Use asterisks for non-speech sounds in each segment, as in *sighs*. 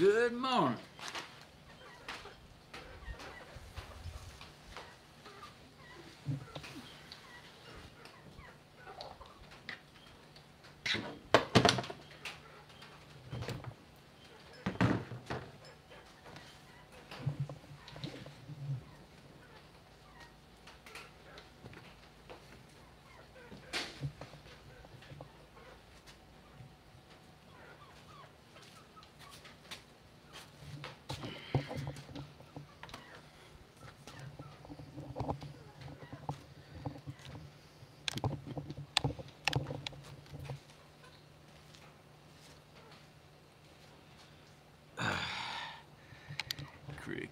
Good morning.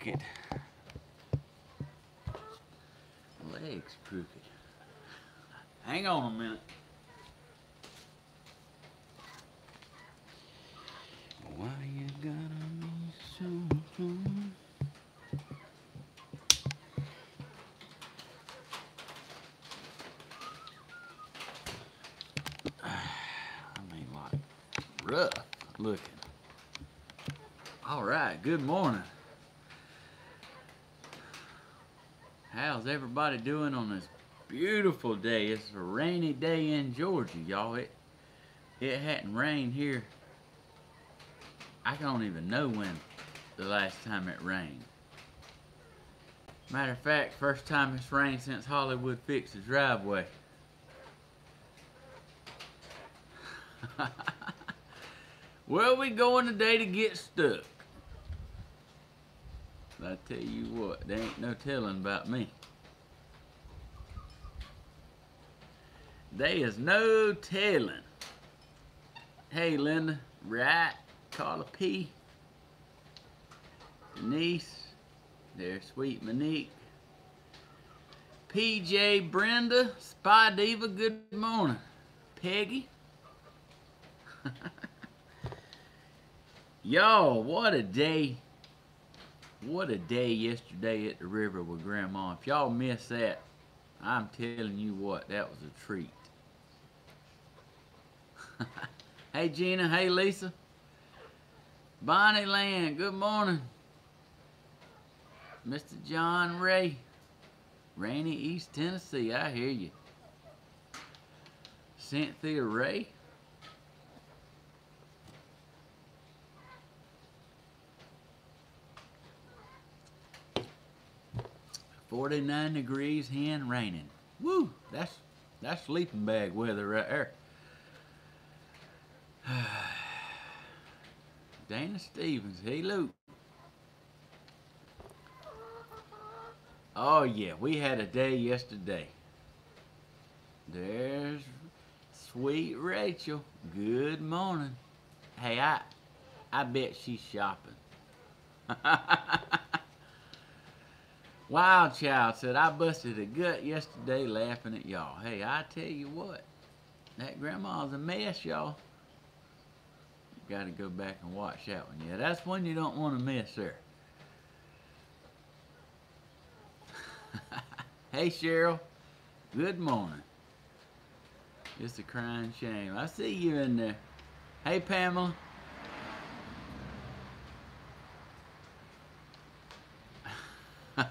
Crooked. Legs crooked. Hang on a minute. Why you gotta be so strong? *sighs* I mean, like, rough looking. All right, good morning. Everybody doing on this beautiful day? It's a rainy day in Georgia, y'all. It it hadn't rained here. I don't even know when the last time it rained. Matter of fact, first time it's rained since Hollywood fixed the driveway. *laughs* Where are we going today to get stuck? I tell you what, there ain't no telling about me. There is no telling. Hey, Linda, right? Carla P. Denise, there's sweet Monique. PJ Brenda, Spy Diva, good morning. Peggy. *laughs* Y'all, what a day what a day yesterday at the river with Grandma. If y'all miss that, I'm telling you what, that was a treat. *laughs* hey Gina, hey Lisa. Bonnie Land, good morning. Mr. John Ray. Rainy East Tennessee, I hear you. Cynthia Ray. 49 degrees and raining. Woo! That's that's sleeping bag weather right there. *sighs* Dana Stevens, hey Luke. Oh yeah, we had a day yesterday. There's sweet Rachel. Good morning. Hey, I I bet she's shopping. *laughs* Wild Child said, I busted a gut yesterday laughing at y'all. Hey, I tell you what, that grandma's a mess, y'all. Got to go back and watch that one. Yeah, that's one you don't want to miss there. *laughs* hey, Cheryl. Good morning. It's a crying shame. I see you in there. Hey, Pamela. *laughs*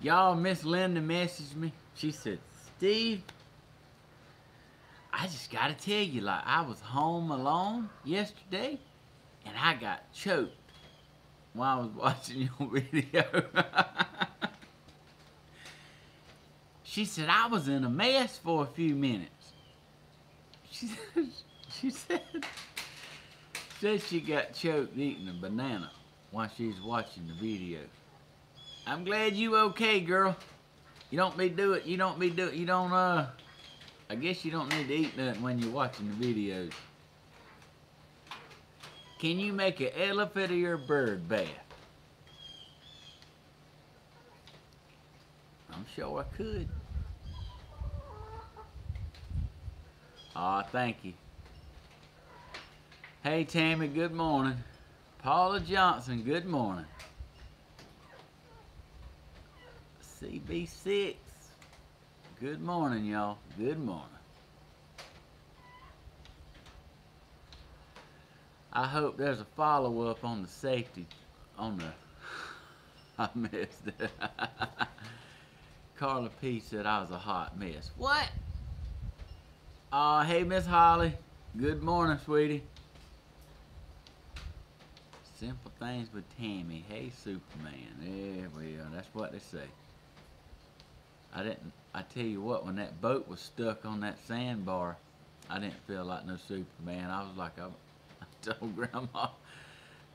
Y'all, Miss Linda messaged me. She said, Steve, I just gotta tell you, like, I was home alone yesterday and I got choked while I was *laughs* watching your video. she said, I was in a mess for a few minutes. She said, *laughs* she said, said she got choked eating a banana while she was watching the video. I'm glad you okay, girl. You don't be do it. You don't be do it. You don't, uh, I guess you don't need to eat nothing when you're watching the videos. Can you make an elephant or your bird bath? I'm sure I could. Aw, oh, thank you. Hey, Tammy, good morning. Paula Johnson, good morning. CB6. Good morning, y'all. Good morning. I hope there's a follow-up on the safety, on the, *laughs* I missed it. *laughs* Carla P said I was a hot mess. What? Uh, hey, Miss Holly. Good morning, sweetie. Simple things with Tammy. Hey, Superman. There we well, that's what they say. I didn't, I tell you what, when that boat was stuck on that sandbar, I didn't feel like no Superman. I was like, I, *laughs* I told Grandma,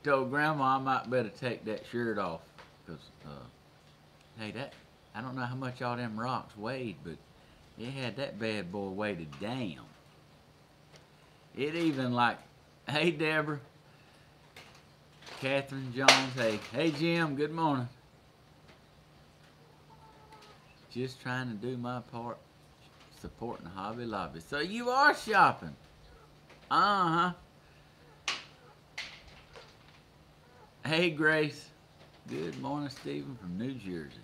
told Grandma I might better take that shirt off. Because, uh, hey, that, I don't know how much all them rocks weighed, but it had that bad boy weighted down. It even like, hey, Deborah, Catherine Jones, hey, hey, Jim, good morning. Just trying to do my part supporting Hobby Lobby. So you are shopping. Uh-huh. Hey, Grace. Good morning, Stephen from New Jersey.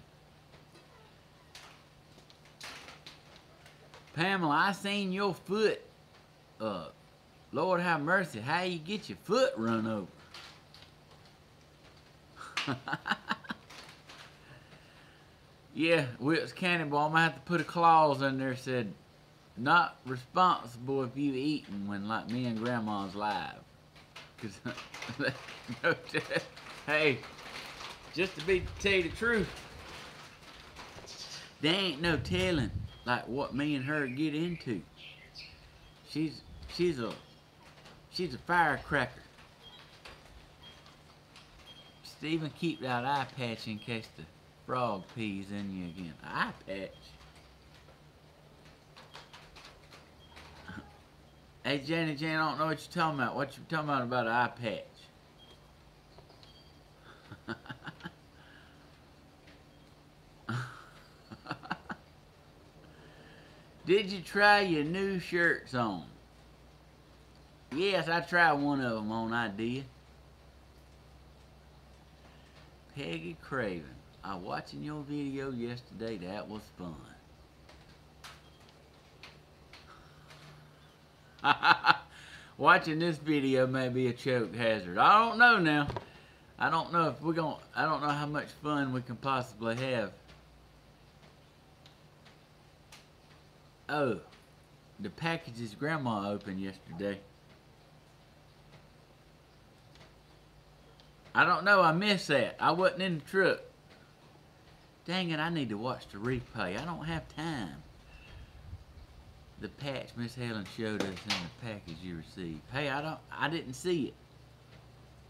Pamela, I seen your foot. Uh, Lord have mercy. How you get your foot run over? *laughs* yeah, Whips Cannonball. I'm gonna have to put a clause in there said, not responsible if you eating when like me and Grandma's live. Cause *laughs* hey, just to be tell you the truth, there ain't no telling like what me and her get into. She's she's a she's a firecracker. Stephen, keep that eye patch in case the frog peas in you again. Eye patch. Hey, Jenny Jane, I don't know what you're talking about. What you talking about about an eye patch? *laughs* Did you try your new shirts on? Yes, I tried one of them on. I did. Peggy Craven. I watching your video yesterday. That was fun. *laughs* watching this video may be a choke hazard. I don't know now. I don't know if we're going to I don't know how much fun we can possibly have. Oh, the packages grandma opened yesterday. I don't know, I missed that. I wasn't in the truck. Dang it, I need to watch the replay. I don't have time. The patch Miss Helen showed us in the package you received. Hey, I don't I didn't see it.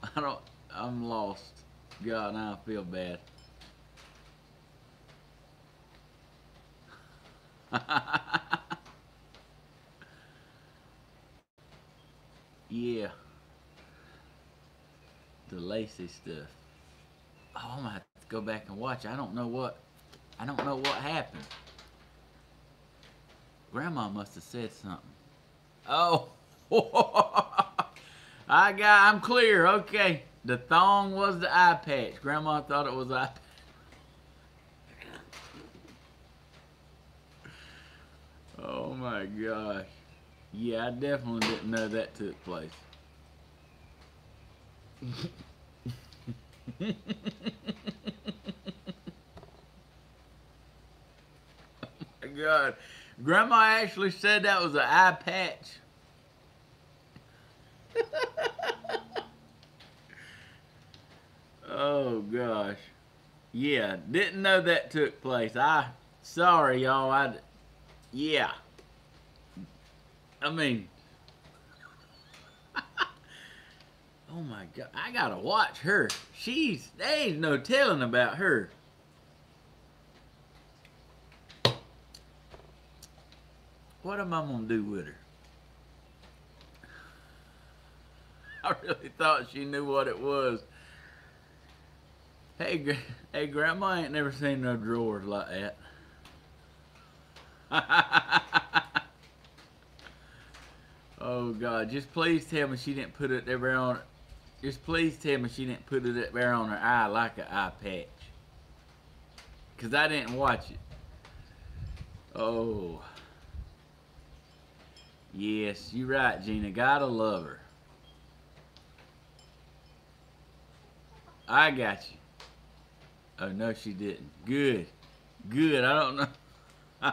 *laughs* I don't I'm lost. God, now I feel bad. *laughs* yeah the lacy stuff. Oh, to go back and watch. I don't know what, I don't know what happened. Grandma must have said something. Oh, *laughs* I got, I'm clear. Okay, the thong was the eye patch. Grandma thought it was eye patch. Oh my gosh. Yeah, I definitely didn't know that took place *laughs* oh my god. Grandma actually said that was an eye patch. *laughs* oh gosh. Yeah, didn't know that took place. I sorry y'all. I yeah. I mean *laughs* Oh my god, I gotta watch her. She's, there ain't no telling about her. What am I gonna do with her? *laughs* I really thought she knew what it was. Hey, hey, Grandma ain't never seen no drawers like that. *laughs* oh, God. Just please tell me she didn't put it there on just please tell me she didn't put it there on her eye like an eye patch. Because I didn't watch it. Oh. Yes, you're right, Gina. Gotta love her. I got you. Oh, no, she didn't. Good. Good. I don't know. *laughs*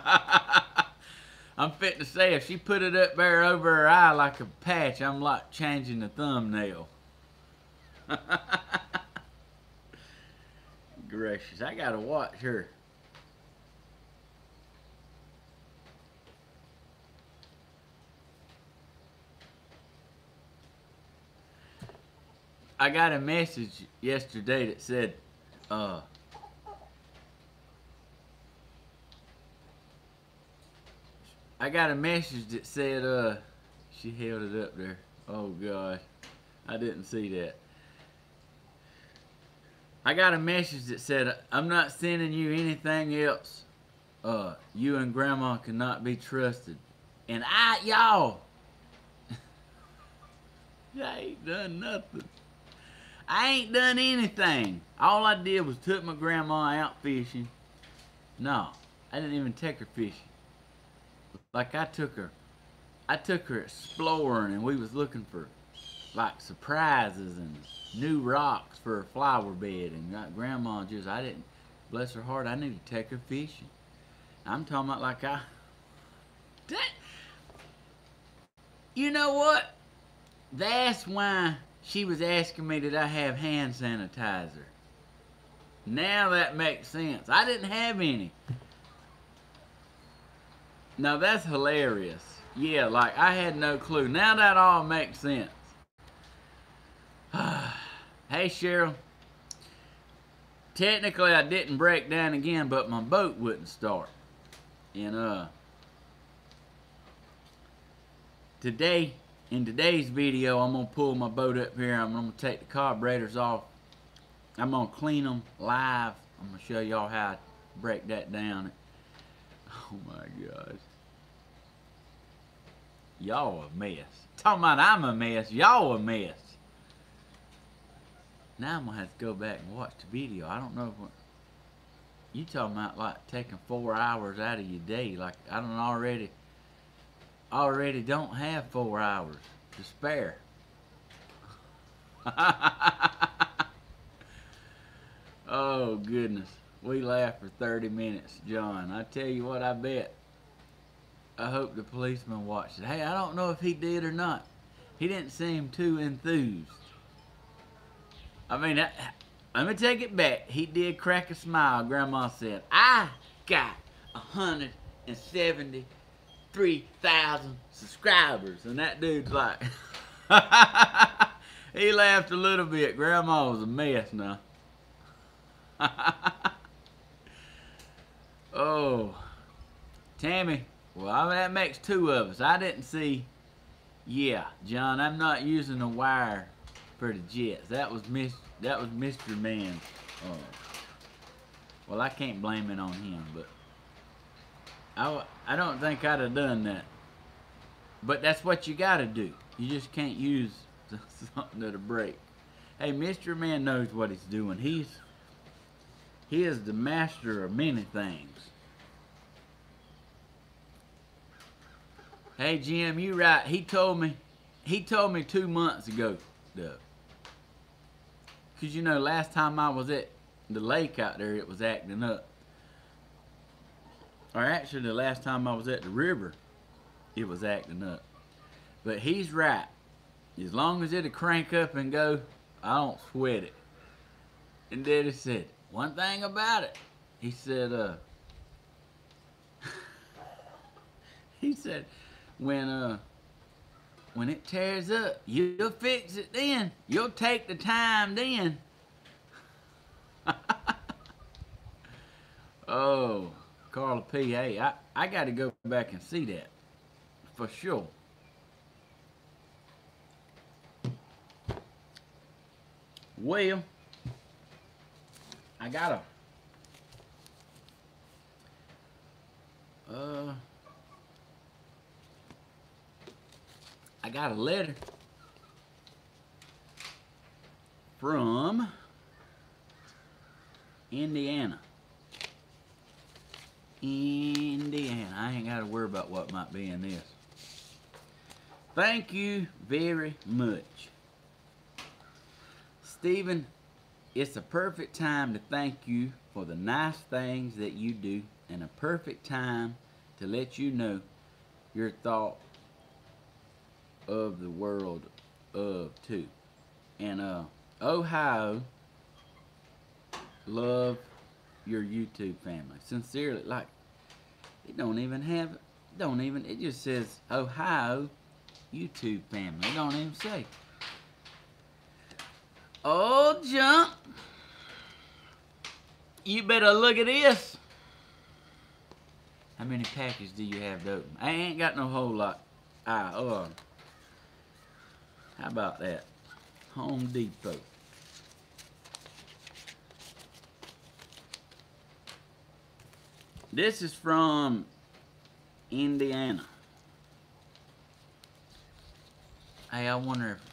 I'm fit to say if she put it up there over her eye like a patch, I'm like changing the thumbnail. *laughs* Gracious, I gotta watch her. I got a message yesterday that said, uh, I got a message that said, uh, she held it up there. Oh gosh, I didn't see that. I got a message that said, I'm not sending you anything else. Uh, you and grandma cannot be trusted. And I, y'all, *laughs* I ain't done nothing. I ain't done anything. All I did was took my grandma out fishing. No, I didn't even take her fishing. Like I took her, I took her exploring and we was looking for like surprises and new rocks for a flower bed and grandma just, I didn't, bless her heart, I need to take her fishing. I'm talking about like I, *laughs* that, you know what? That's why she was asking me did I have hand sanitizer. Now that makes sense. I didn't have any. Now that's hilarious. Yeah, like I had no clue. Now that all makes sense. *sighs* hey Cheryl. Technically I didn't break down again, but my boat wouldn't start. And uh today in today's video, I'm going to pull my boat up here. I'm going to take the carburetors off. I'm going to clean them live. I'm going to show y'all how I break that down. Oh my gosh. Y'all a mess. Talking about I'm a mess. Y'all a mess. Now I'm going to have to go back and watch the video. I don't know what... You talking about like taking four hours out of your day. Like I don't already already don't have four hours to spare. *laughs* oh, goodness. We laughed for 30 minutes, John. I tell you what, I bet. I hope the policeman watched it. Hey, I don't know if he did or not. He didn't seem too enthused. I mean, I, let me take it back. He did crack a smile, Grandma said. I got 170 3,000 subscribers. And that dude's like, *laughs* he laughed a little bit. Grandma was a mess now. *laughs* oh, Tammy, well, that makes two of us. I didn't see, yeah, John, I'm not using the wire for the jets. That was Miss, that was Mr. Man. Oh. Well, I can't blame it on him, but I, I don't think I'd have done that. But that's what you gotta do. You just can't use *laughs* something that'll break. Hey, Mr. Man knows what he's doing. He's he is the master of many things. Hey Jim, you right. He told me he told me two months ago, Doug. Cause you know, last time I was at the lake out there, it was acting up or actually the last time I was at the river, it was acting up. But he's right. As long as it'll crank up and go, I don't sweat it. And Daddy said, one thing about it. He said, uh, *laughs* he said, when, uh, when it tears up, you'll fix it then. You'll take the time then. *laughs* oh. Carla P. Hey, I, I got to go back and see that for sure. Well, I got a, uh, I got a letter from Indiana. Indiana. I ain't got to worry about what might be in this. Thank you very much. Stephen It's a perfect time to thank you for the nice things that you do, and a perfect time to let you know your thought of the world of too. And uh Ohio love your YouTube family. Sincerely, like it don't even have don't even it just says Ohio YouTube family. It don't even say. Oh jump. You better look at this. How many packages do you have to open? I ain't got no whole lot. Ah, uh, how about that? Home Depot. This is from Indiana. Hey, I wonder if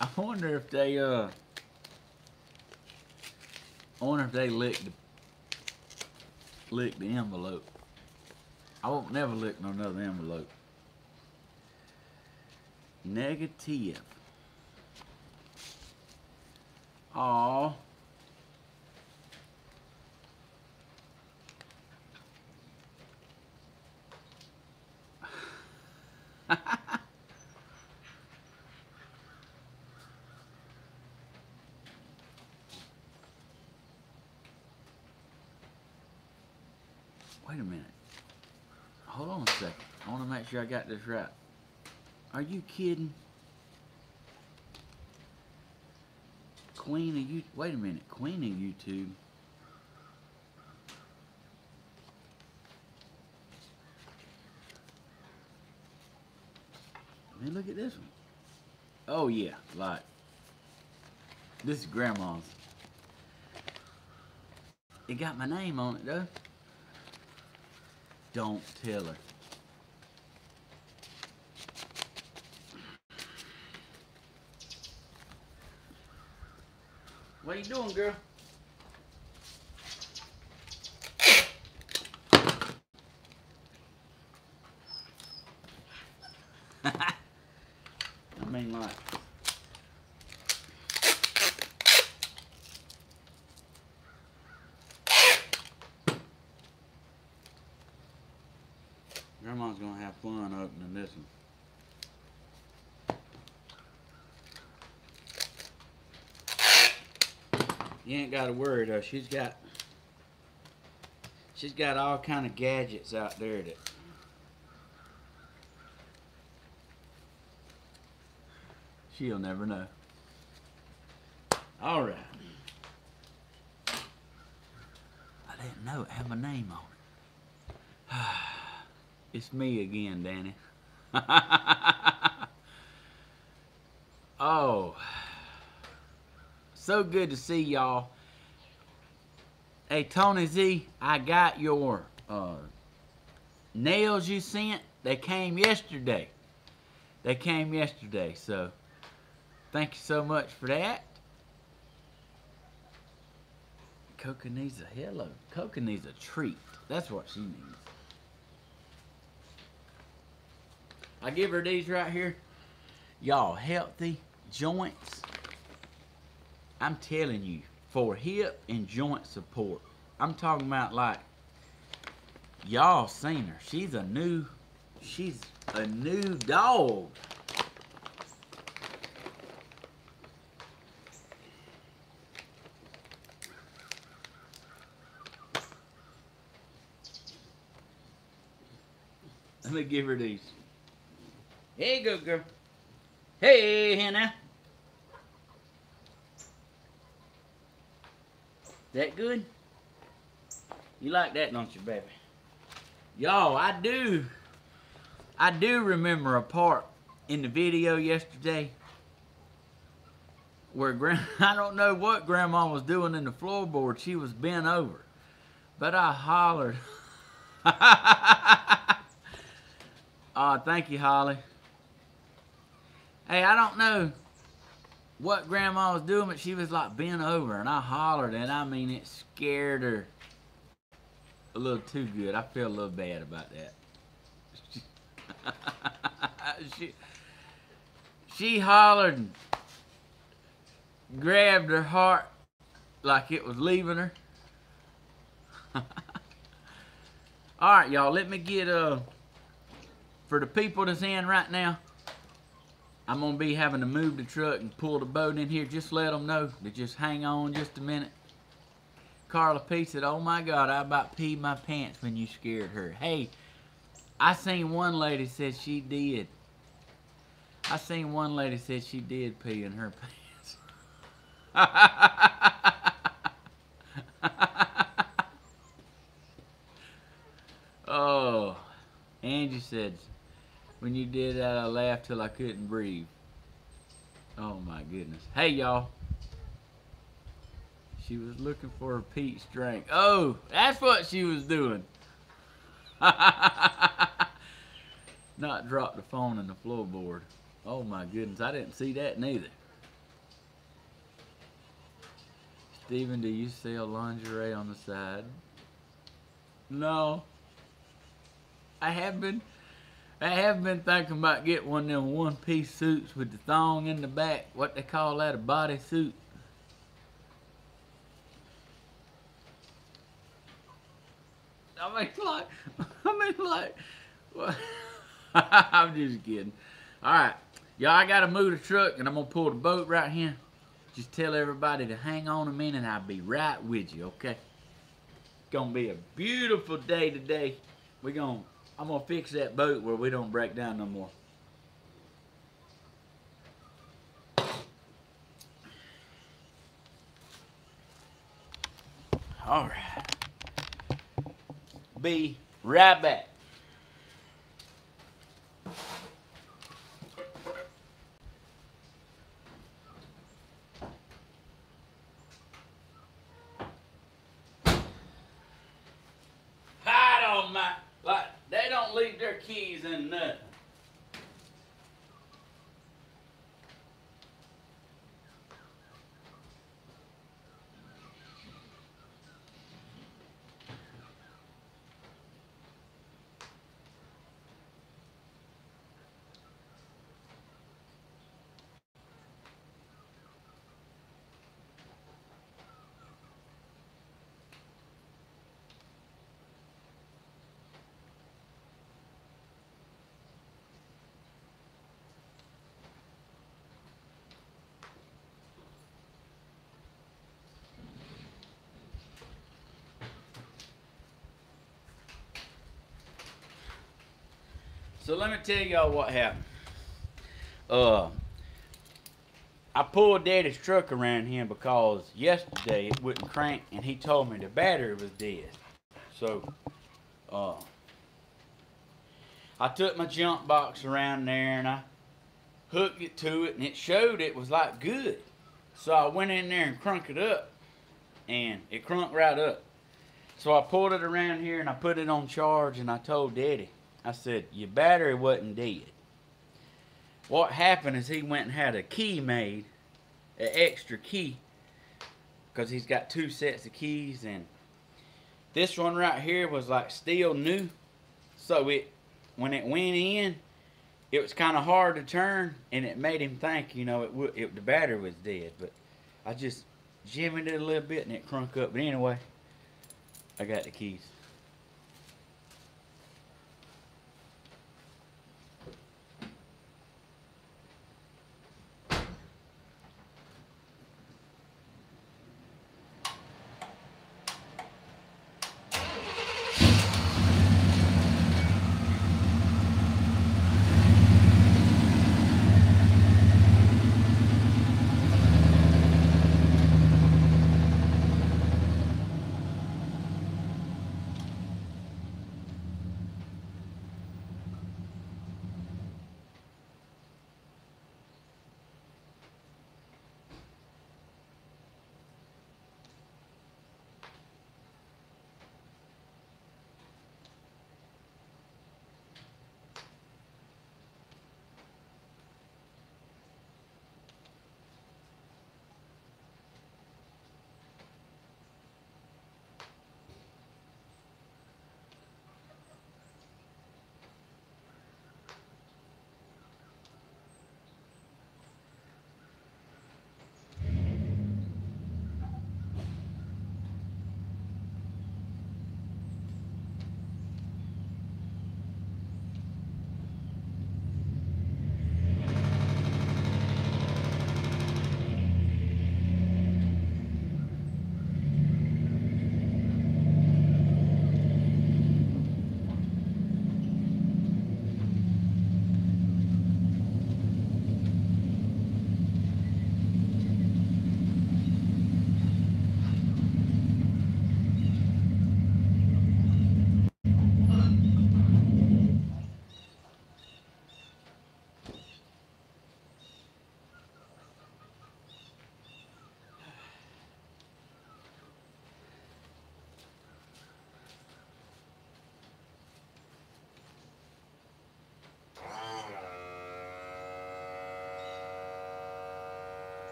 I wonder if they uh I wonder if they licked the lick the envelope. I won't never lick no another envelope. Negative. Aw. *laughs* Wait a minute. Hold on a second. I want to make sure I got this right. Are you kidding? Queen of YouTube. Wait a minute. Queen of YouTube. Look at this one. Oh yeah, like this is grandma's. It got my name on it though. Don't tell her. What are you doing, girl? I mean, like. Grandma's gonna have fun opening this one. You ain't got to worry though. She's got she's got all kind of gadgets out there that she'll never know. All right. I didn't know it had my name on it. *sighs* it's me again, Danny. *laughs* oh. So good to see y'all. Hey, Tony Z, I got your uh, nails you sent. They came yesterday. They came yesterday, so thank you so much for that. Coca needs a hello. Coca needs a treat. That's what she needs. I give her these right here. Y'all, healthy joints I'm telling you, for hip and joint support. I'm talking about like y'all seen her. She's a new she's a new dog. Let me give her these. Hey, go girl. Hey, Hannah. That good? You like that, don't you, baby? Y'all, I do. I do remember a part in the video yesterday where *laughs* I don't know what grandma was doing in the floorboard. She was bent over. But I hollered. oh, *laughs* thank you, Holly. Hey, I don't know what grandma was doing, but she was like bent over and I hollered and I mean it scared her a little too good. I feel a little bad about that. *laughs* she, she hollered grabbed her heart like it was leaving her. *laughs* All right, y'all, let me get, uh, for the people that's in right now, I'm going to be having to move the truck and pull the boat in here. Just let them know to just hang on just a minute. Carla P said, oh my God, I about peed my pants when you scared her. Hey, I seen one lady said she did. I seen one lady said she did pee in her *laughs* pants. oh, Angie said, when you did that, I laughed till I couldn't breathe. Oh my goodness. Hey, y'all. She was looking for a peach drink. Oh, that's what she was doing. *laughs* Not drop the phone in the floorboard. Oh my goodness, I didn't see that neither. Steven, do you sell lingerie on the side? No. I have been I have been thinking about getting one of them one piece suits with the thong in the back. What they call that, a body suit. I mean *laughs* like I mean like *laughs* I'm just kidding. Alright. Y'all I gotta move the truck and I'm gonna pull the boat right here. Just tell everybody to hang on a minute and I'll be right with you, okay? It's gonna be a beautiful day today. We're gonna I'm gonna fix that boat where we don't break down no more. All right. Be right back. Hide on my like they don't leave their keys in nothing. So let me tell y'all what happened. Uh, I pulled Daddy's truck around here because yesterday it wouldn't crank, and he told me the battery was dead. So, uh, I took my jump box around there and I hooked it to it, and it showed it was like good. So I went in there and crunk it up, and it crunk right up. So I pulled it around here and I put it on charge, and I told Daddy. I said, your battery wasn't dead. What happened is he went and had a key made, an extra key, because he's got two sets of keys, and this one right here was like still new. So it, when it went in, it was kind of hard to turn, and it made him think, you know, it, it the battery was dead. But I just jimmied it a little bit, and it crunk up. But anyway, I got the keys.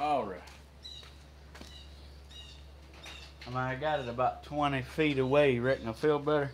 All right. I mean, I got it about 20 feet away. You reckon I feel better?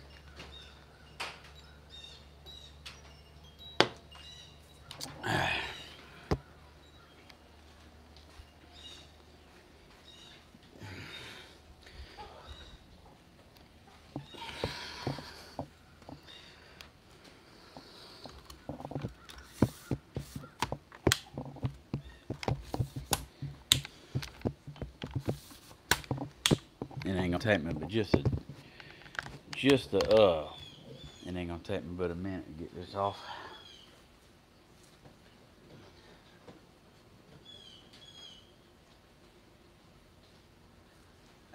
Take me but just a just a uh it ain't gonna take me but a minute to get this off.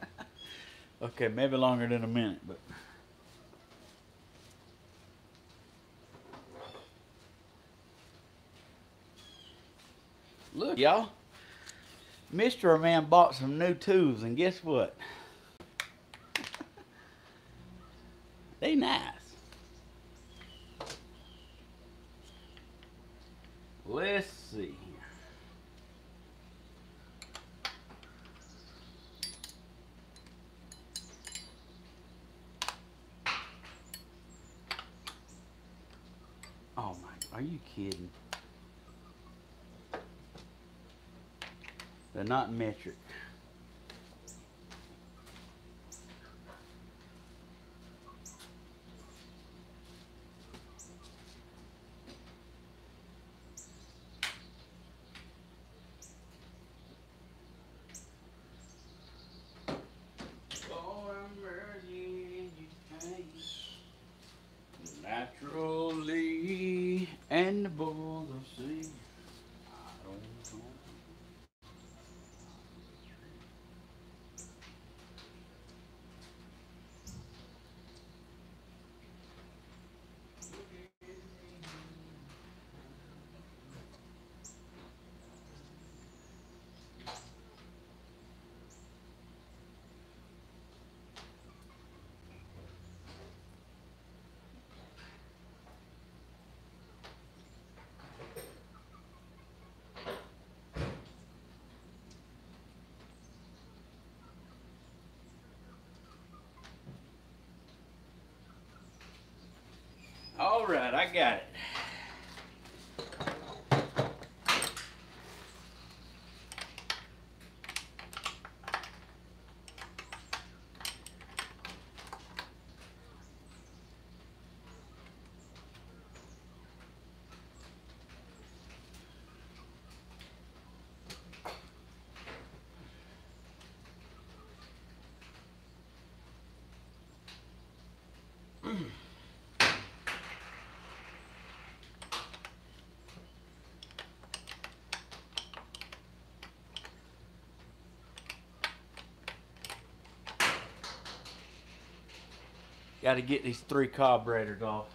*laughs* okay, maybe longer than a minute, but Look, y'all. Mr. Man bought some new tools, and guess what? they nice. Let's see. Oh my, are you kidding? They're not metric. Naturally and the balls of sea. I don't know. All right, I got it. Got to get these three carburetors off.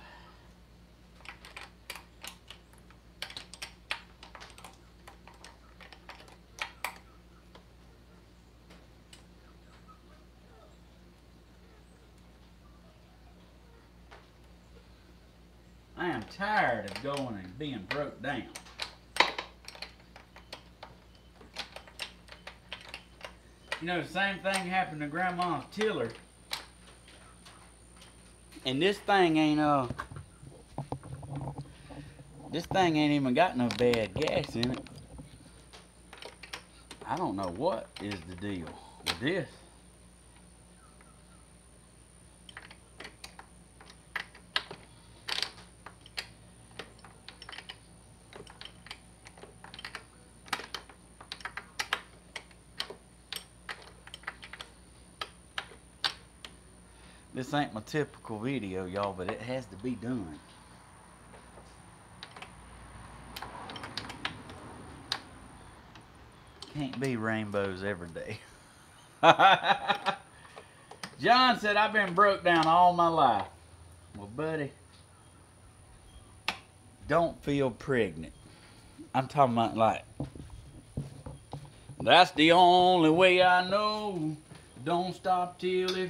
I am tired of going and being broke down. You know, the same thing happened to Grandma's tiller. And this thing ain't uh this thing ain't even got no bad gas in it. I don't know what is the deal with this. This ain't my typical video, y'all, but it has to be done. Can't be rainbows every day. *laughs* John said, I've been broke down all my life. Well, buddy, don't feel pregnant. I'm talking about like, that's the only way I know. Don't stop till it.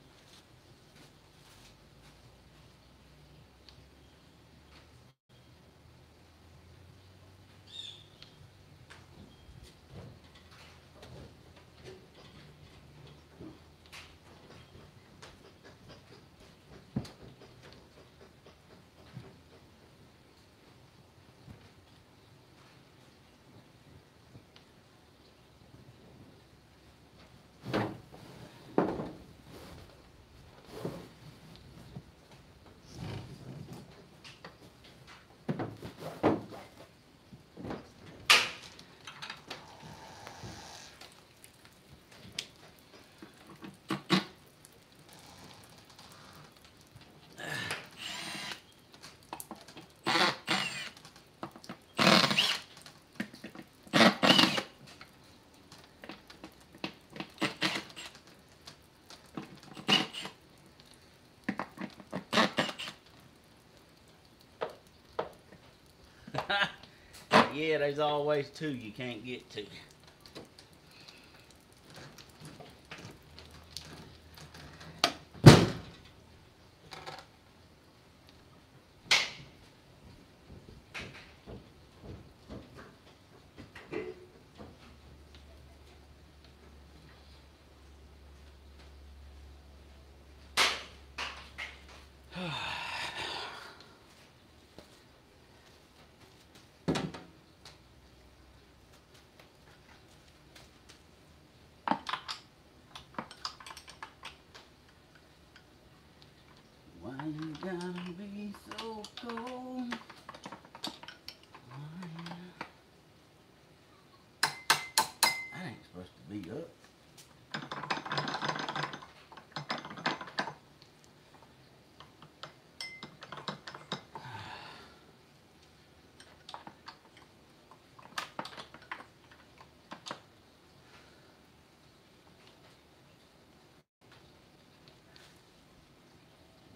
yeah, there's always two you can't get to. Why you gotta be so cold? Why you- That ain't supposed to be up.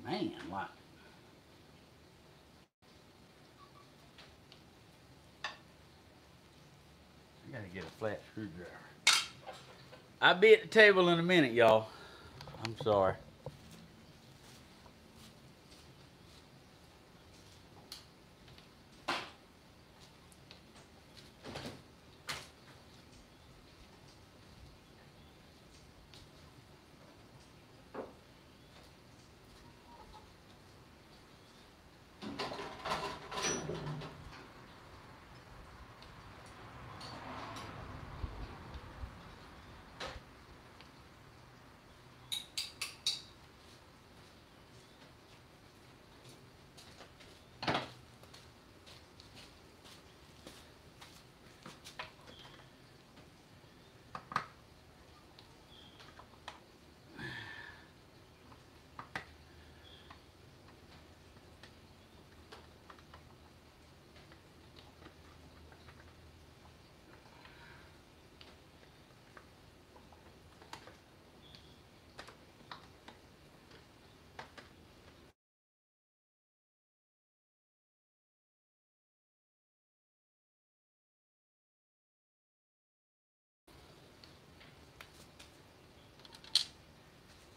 Man, what? Gotta get a flat screwdriver. I'll be at the table in a minute, y'all. I'm sorry.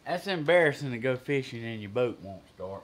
That's embarrassing to go fishing and your boat won't start.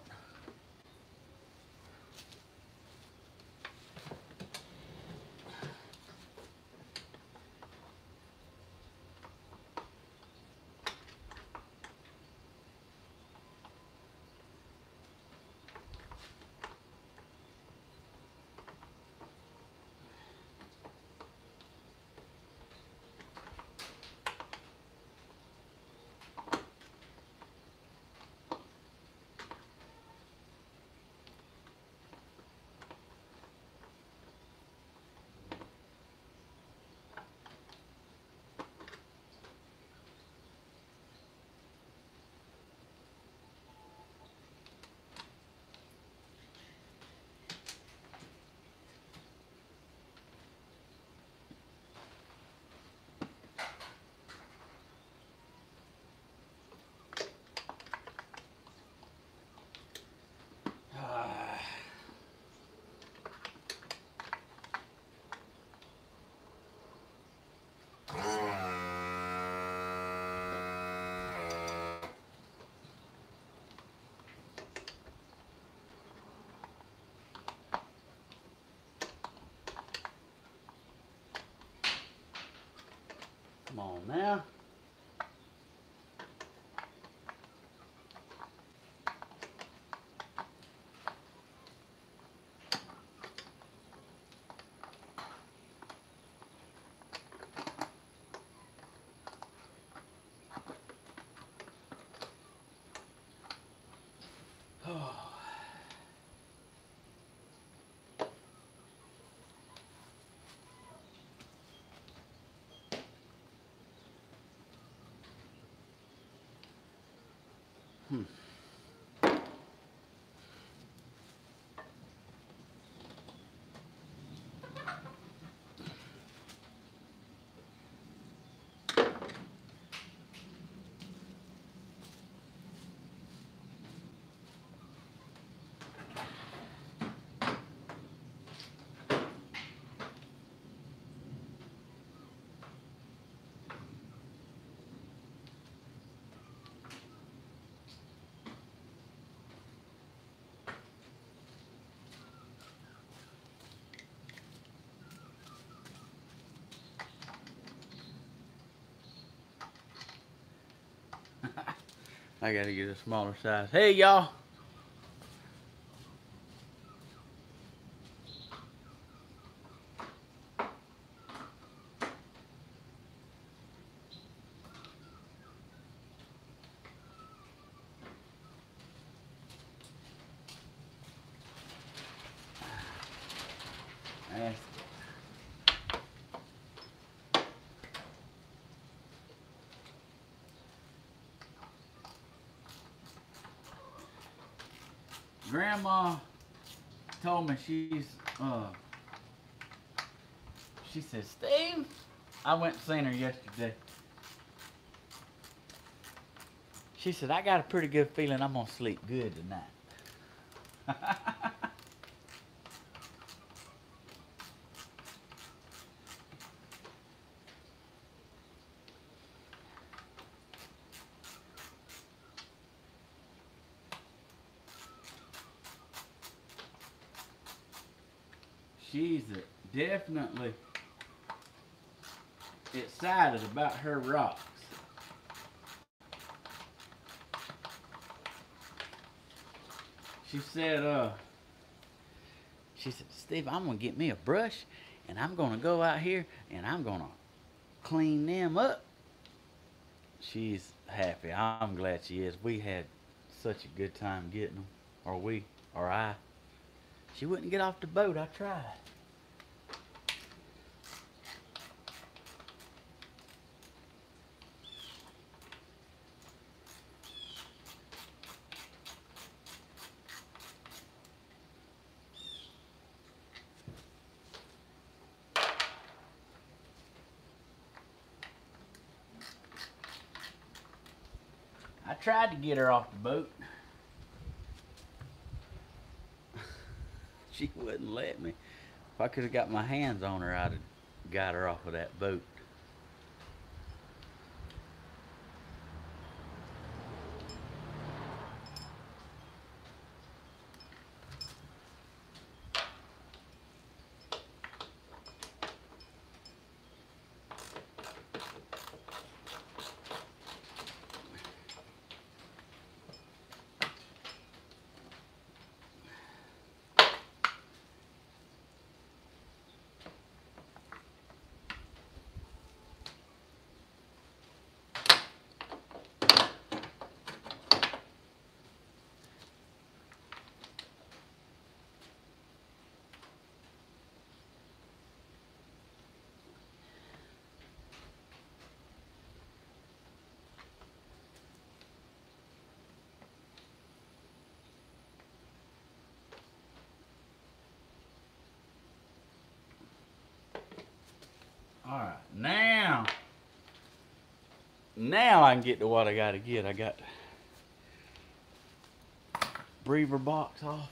Come on now. Hmm. I gotta get a smaller size. Hey y'all. Ask Grandma told me she's uh she says, Steve, I went and seen her yesterday. She said, I got a pretty good feeling I'm gonna sleep good tonight. *laughs* She's uh, definitely excited about her rocks. She said, uh, she said, Steve, I'm gonna get me a brush and I'm gonna go out here and I'm gonna clean them up. She's happy. I'm glad she is. We had such a good time getting them, or we, or I. She wouldn't get off the boat. I tried. I tried to get her off the boat. *laughs* she wouldn't let me. If I could have got my hands on her, I'd have got her off of that boat. All right, now, I can get to what I got to get. I got breather box off.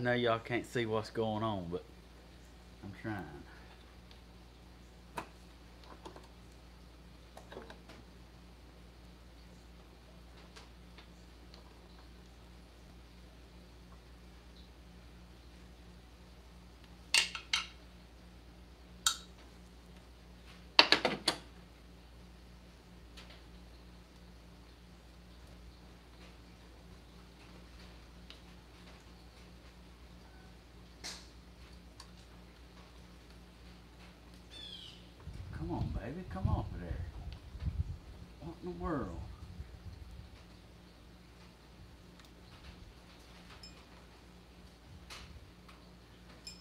I know y'all can't see what's going on, but I'm trying. Come on, baby, come off of there. What in the world?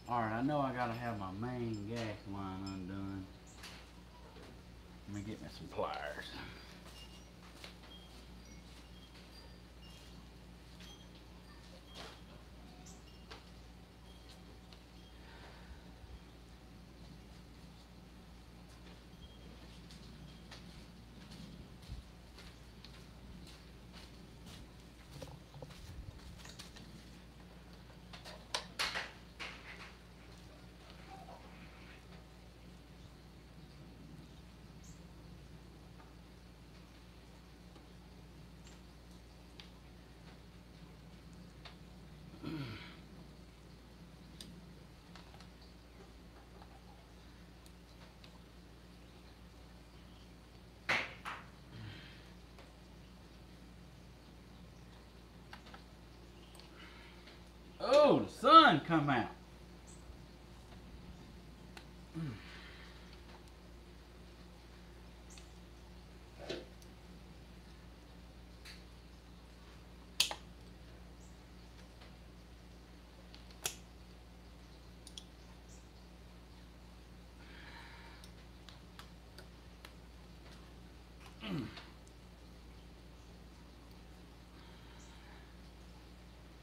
Alright, I know I gotta have my main gas line undone. Let me get me some pliers. Oh, the sun come out.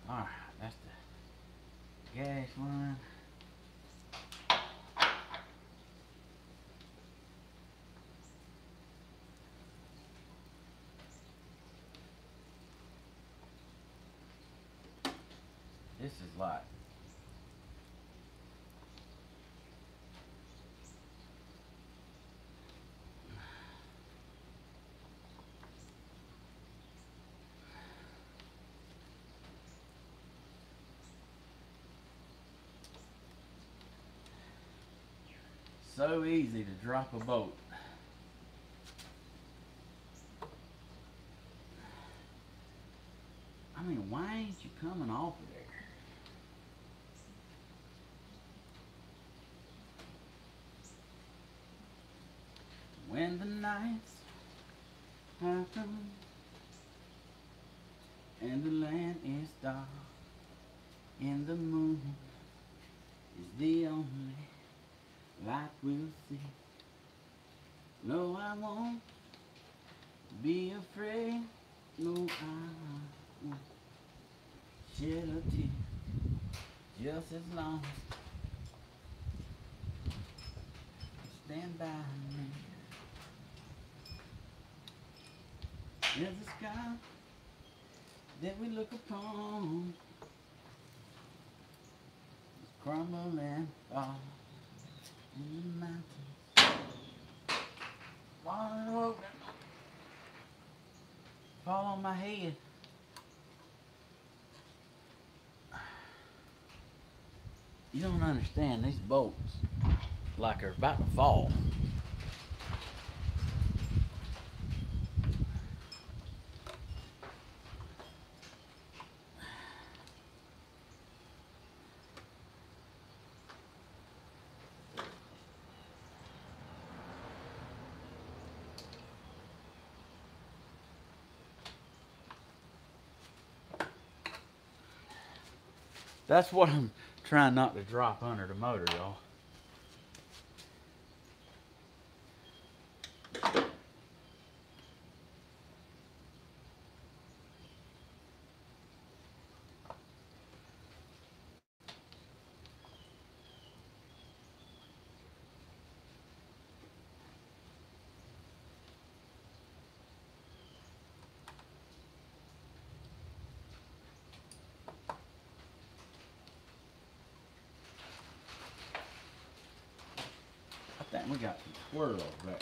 Alright, that's gas line. This is like so easy to drop a boat. I mean, why ain't you coming off of there? When the nights happen and the land is dark and the moon is the only light we'll see. No, I won't be afraid. No, I won't shed a tear just as long as stand by me. There's a sky that we look upon. It's and fall in the mountains. Water open. Fall on my head. *sighs* You don't understand these bolts like they're about to fall. That's what I'm trying not to drop under the motor, y'all. and we got some squirrels back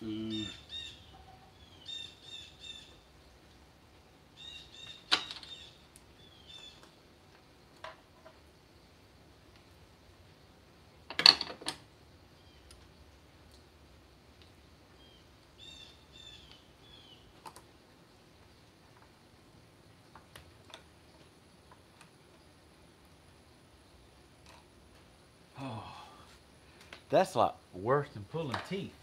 there. Oh, that's like worse than pulling teeth.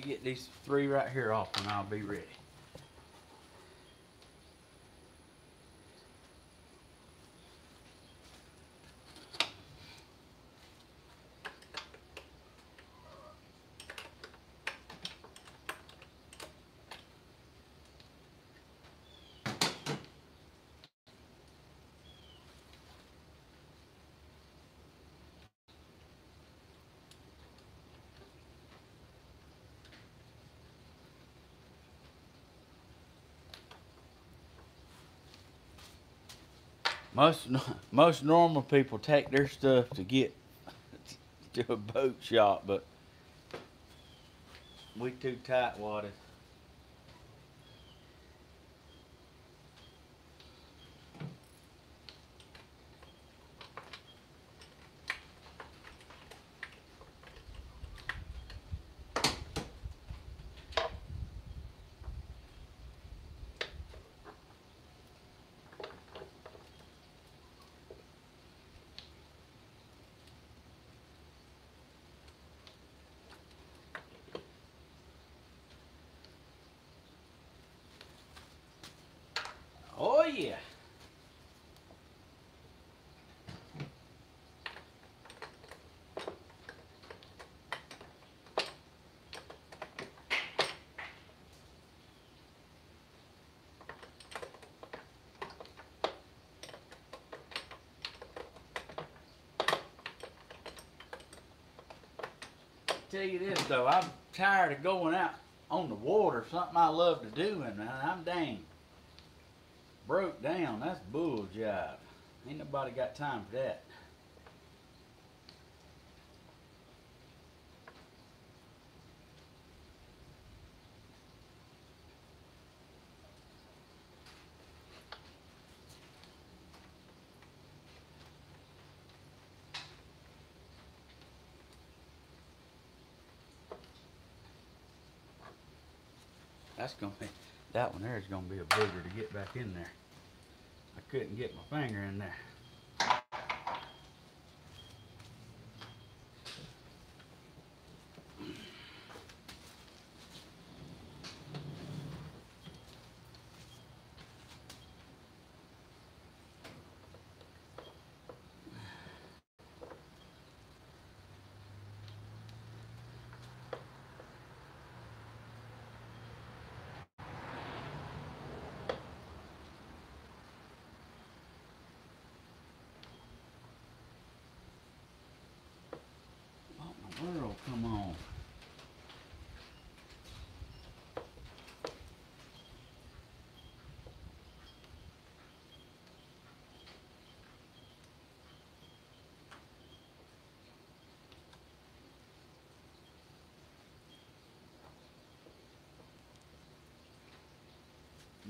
Get these three right here off and I'll be ready. Most most normal people take their stuff to get to a boat shop, but we too tight wadded. Oh yeah. Tell you this though, I'm tired of going out on the water, something I love to do, and I'm dang broke down. That's bull job. Ain't nobody got time for that. That's gonna be, that one there is gonna be a booger to get back in there. I couldn't get my finger in there. What in the world? Come on.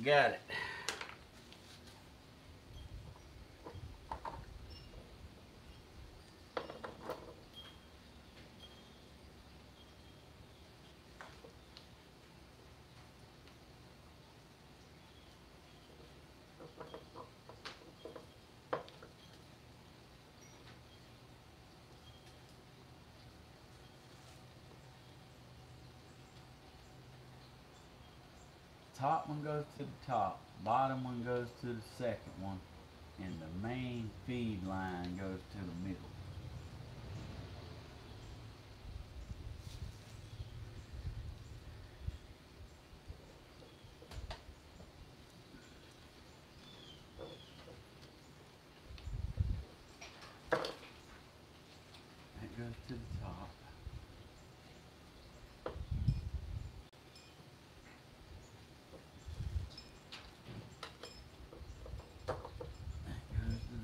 Got it. Top one goes to the top, bottom one goes to the second one, and the main feed line goes to the middle. That goes to the top. That goes to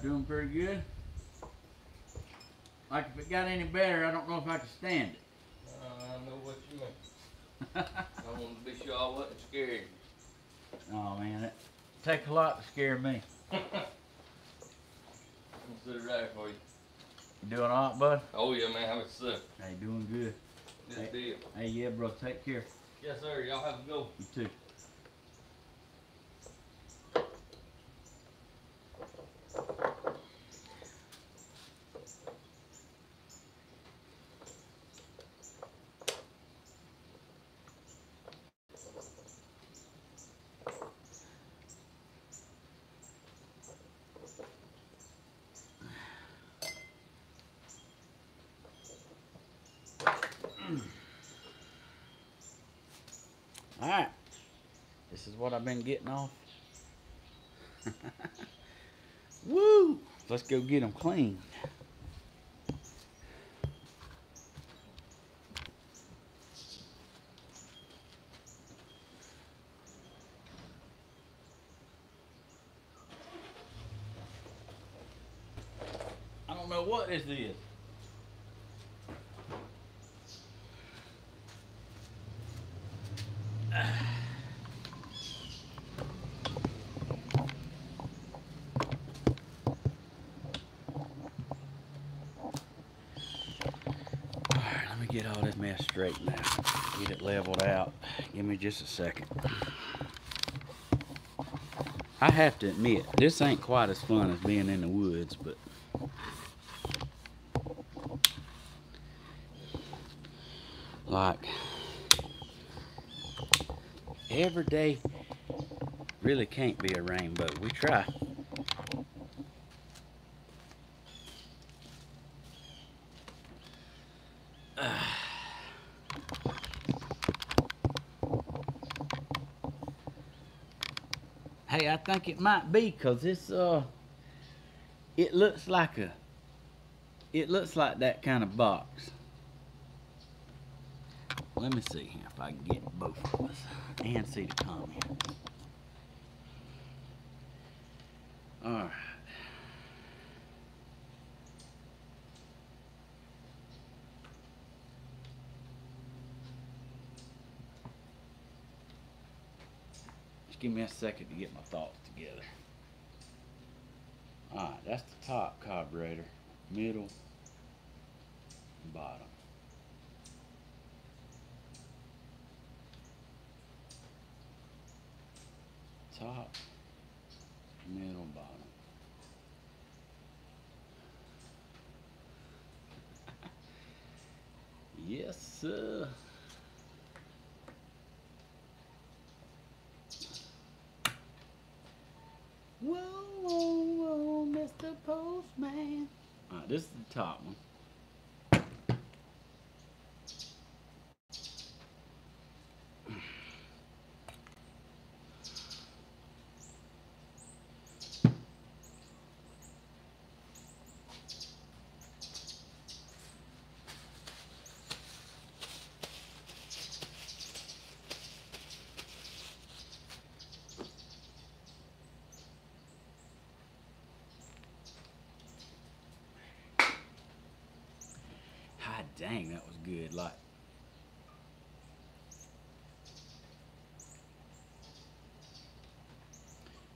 hey, doing pretty good. Like if it got any better, I don't know if I could stand it. Uh, I know what you mean. I wanted to be sure I wasn't scared. oh man, it take a lot to scare me. *laughs* Consider that for you. You doing all right, bud? Oh, yeah, man, how it's sick. Hey, doing good. This deal. Hey, yeah, bro, take care. Yes, sir. Y'all have a go. You too. All right. This is what I've been getting off. *laughs* Woo! Let's go get them clean. I don't know what this is. Alright, let me get all this mess straightened Leveled out. Give me just a second. I have to admit, this ain't quite as fun as being in the woods, but like every day really can't be a rainbow. We try. Hey, I think it might be because it's uh, it looks like a, it looks like that kind of box. Let me see here if I can get both of us and see the comment. All right. Second to get my thoughts together. Alright, that's the top carburetor, middle, bottom. Top, middle, bottom. *laughs* yes, sir. This is the top one. Dang, that was good. Like,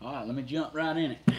all right, let me jump right in it.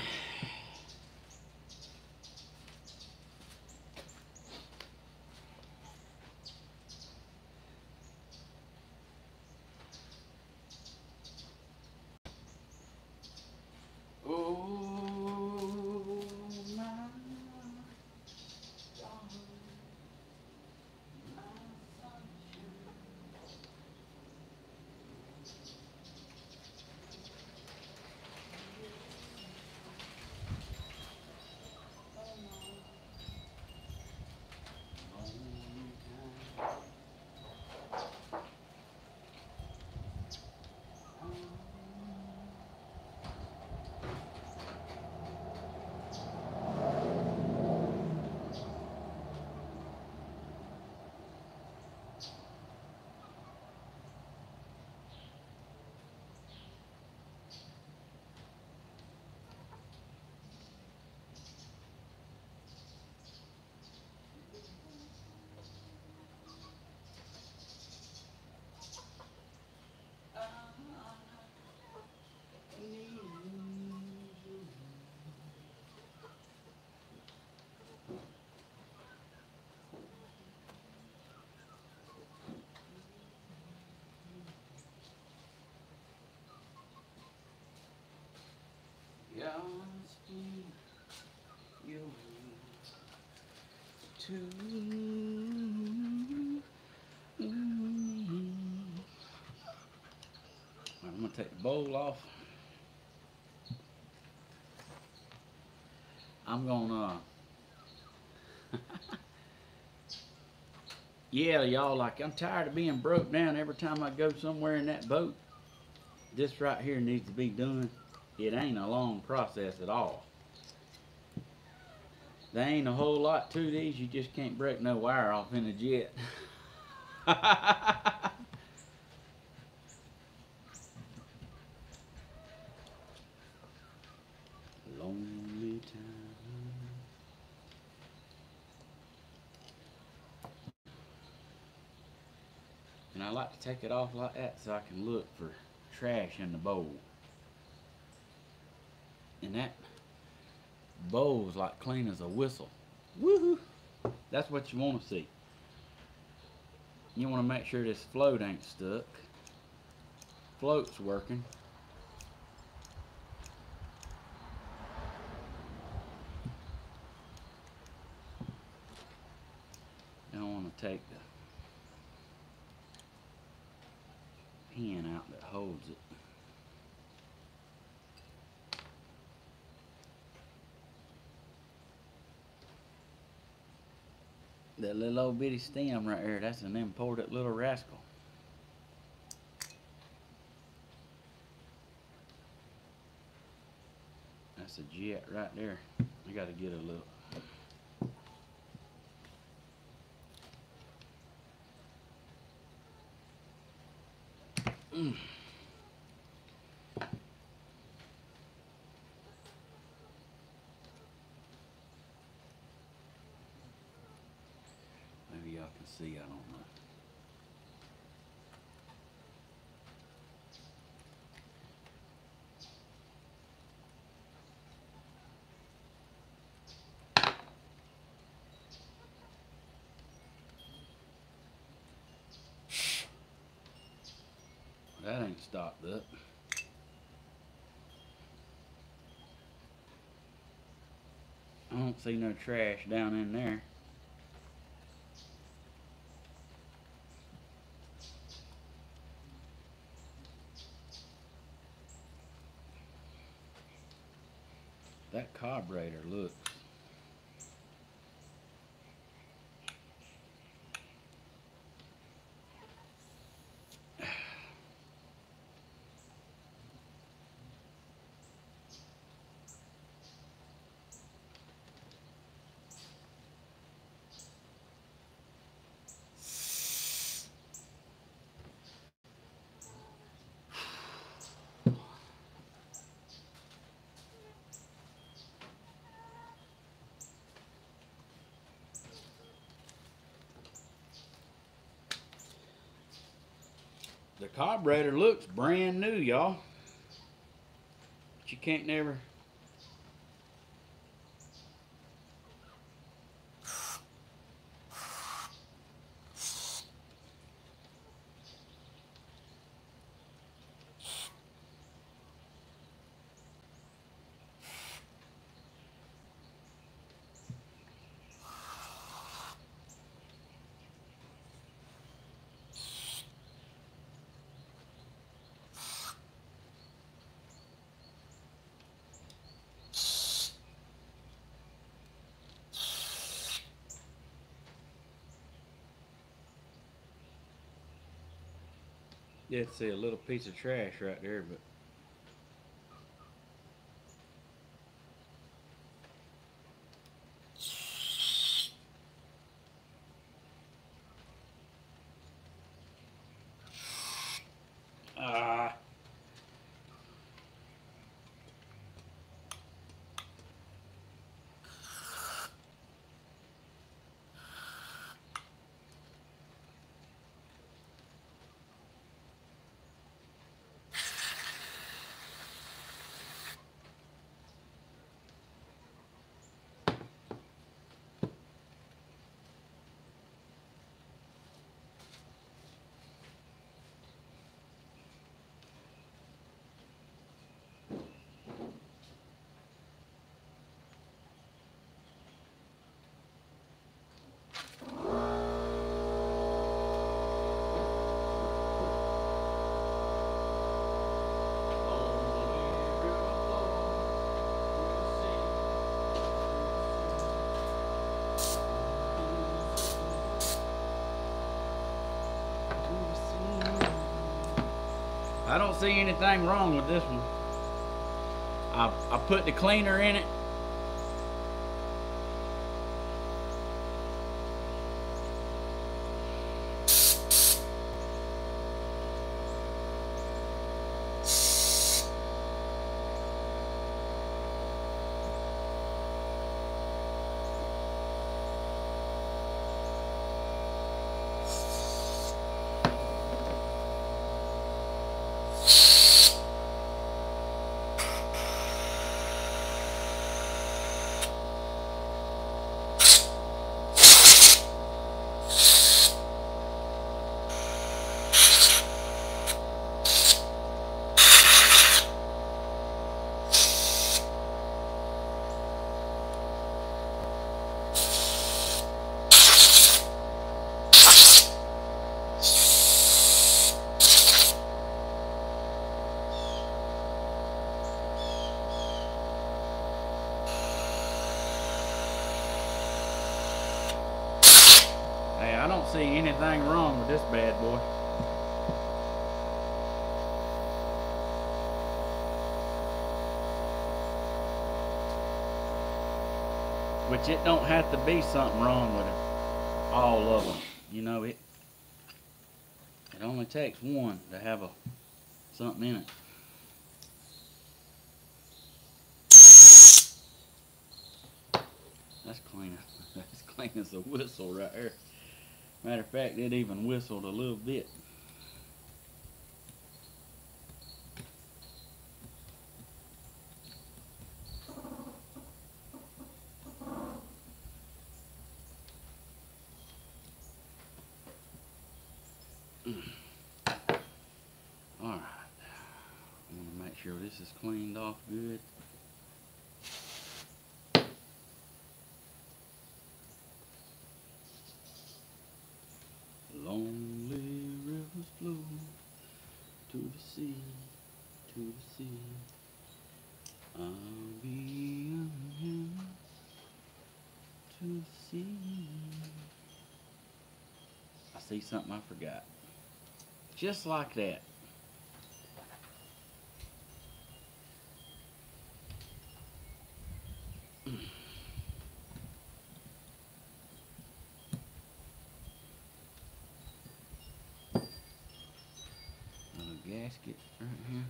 To I'm gonna take the bowl off. I'm gonna uh, *laughs* Yeah, y'all like I'm tired of being broke down every time I go somewhere in that boat. This right here needs to be done. It ain't a long process at all. There ain't a whole lot to these. You just can't break no wire off in a jet. *laughs* Lonely time. And I like to take it off like that so I can look for trash in the bowl. And that bowl's like clean as a whistle. Woohoo! That's what you want to see. You want to make sure this float ain't stuck. Float's working. Then I want to take the pin out that holds it. That little old bitty stem right there, that's an imported little rascal. That's a jet right there. I gotta get a little. That ain't stopped up. I don't see no trash down in there. The carburetor looks brand new, y'all. But you can't never. It's a little piece of trash right there, but. I don't see anything wrong with this one. I, I put the cleaner in it. Anything wrong with this bad boy. Which it don't have to be something wrong with it. All of them. You know, it it only takes one to have a something in it. That's clean. *laughs* That's clean as a whistle right there. Matter of fact, it even whistled a little bit. Alright. I want to make sure this is cleaned off good. Lonely rivers flow to the sea, to the sea. I'll be on him to sea. I see something I forgot. Just like that. Little gasket right here.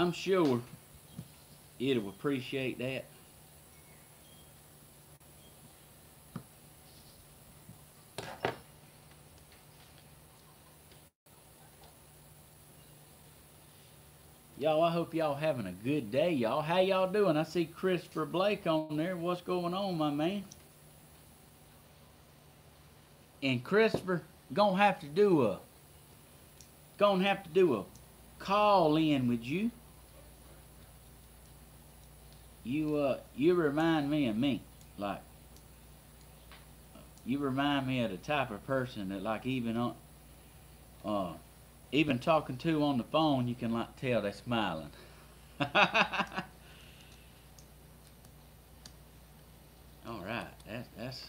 I'm sure it'll appreciate that. Y'all, I hope y'all having a good day, y'all. How y'all doing? I see Christopher Blake on there. What's going on, my man? And Christopher, gonna have to do a gonna have to do a call in with you. You uh you remind me of me. Like you remind me of the type of person that like even on uh even talking to on the phone you can like tell they're smiling. *laughs* All right, that's that's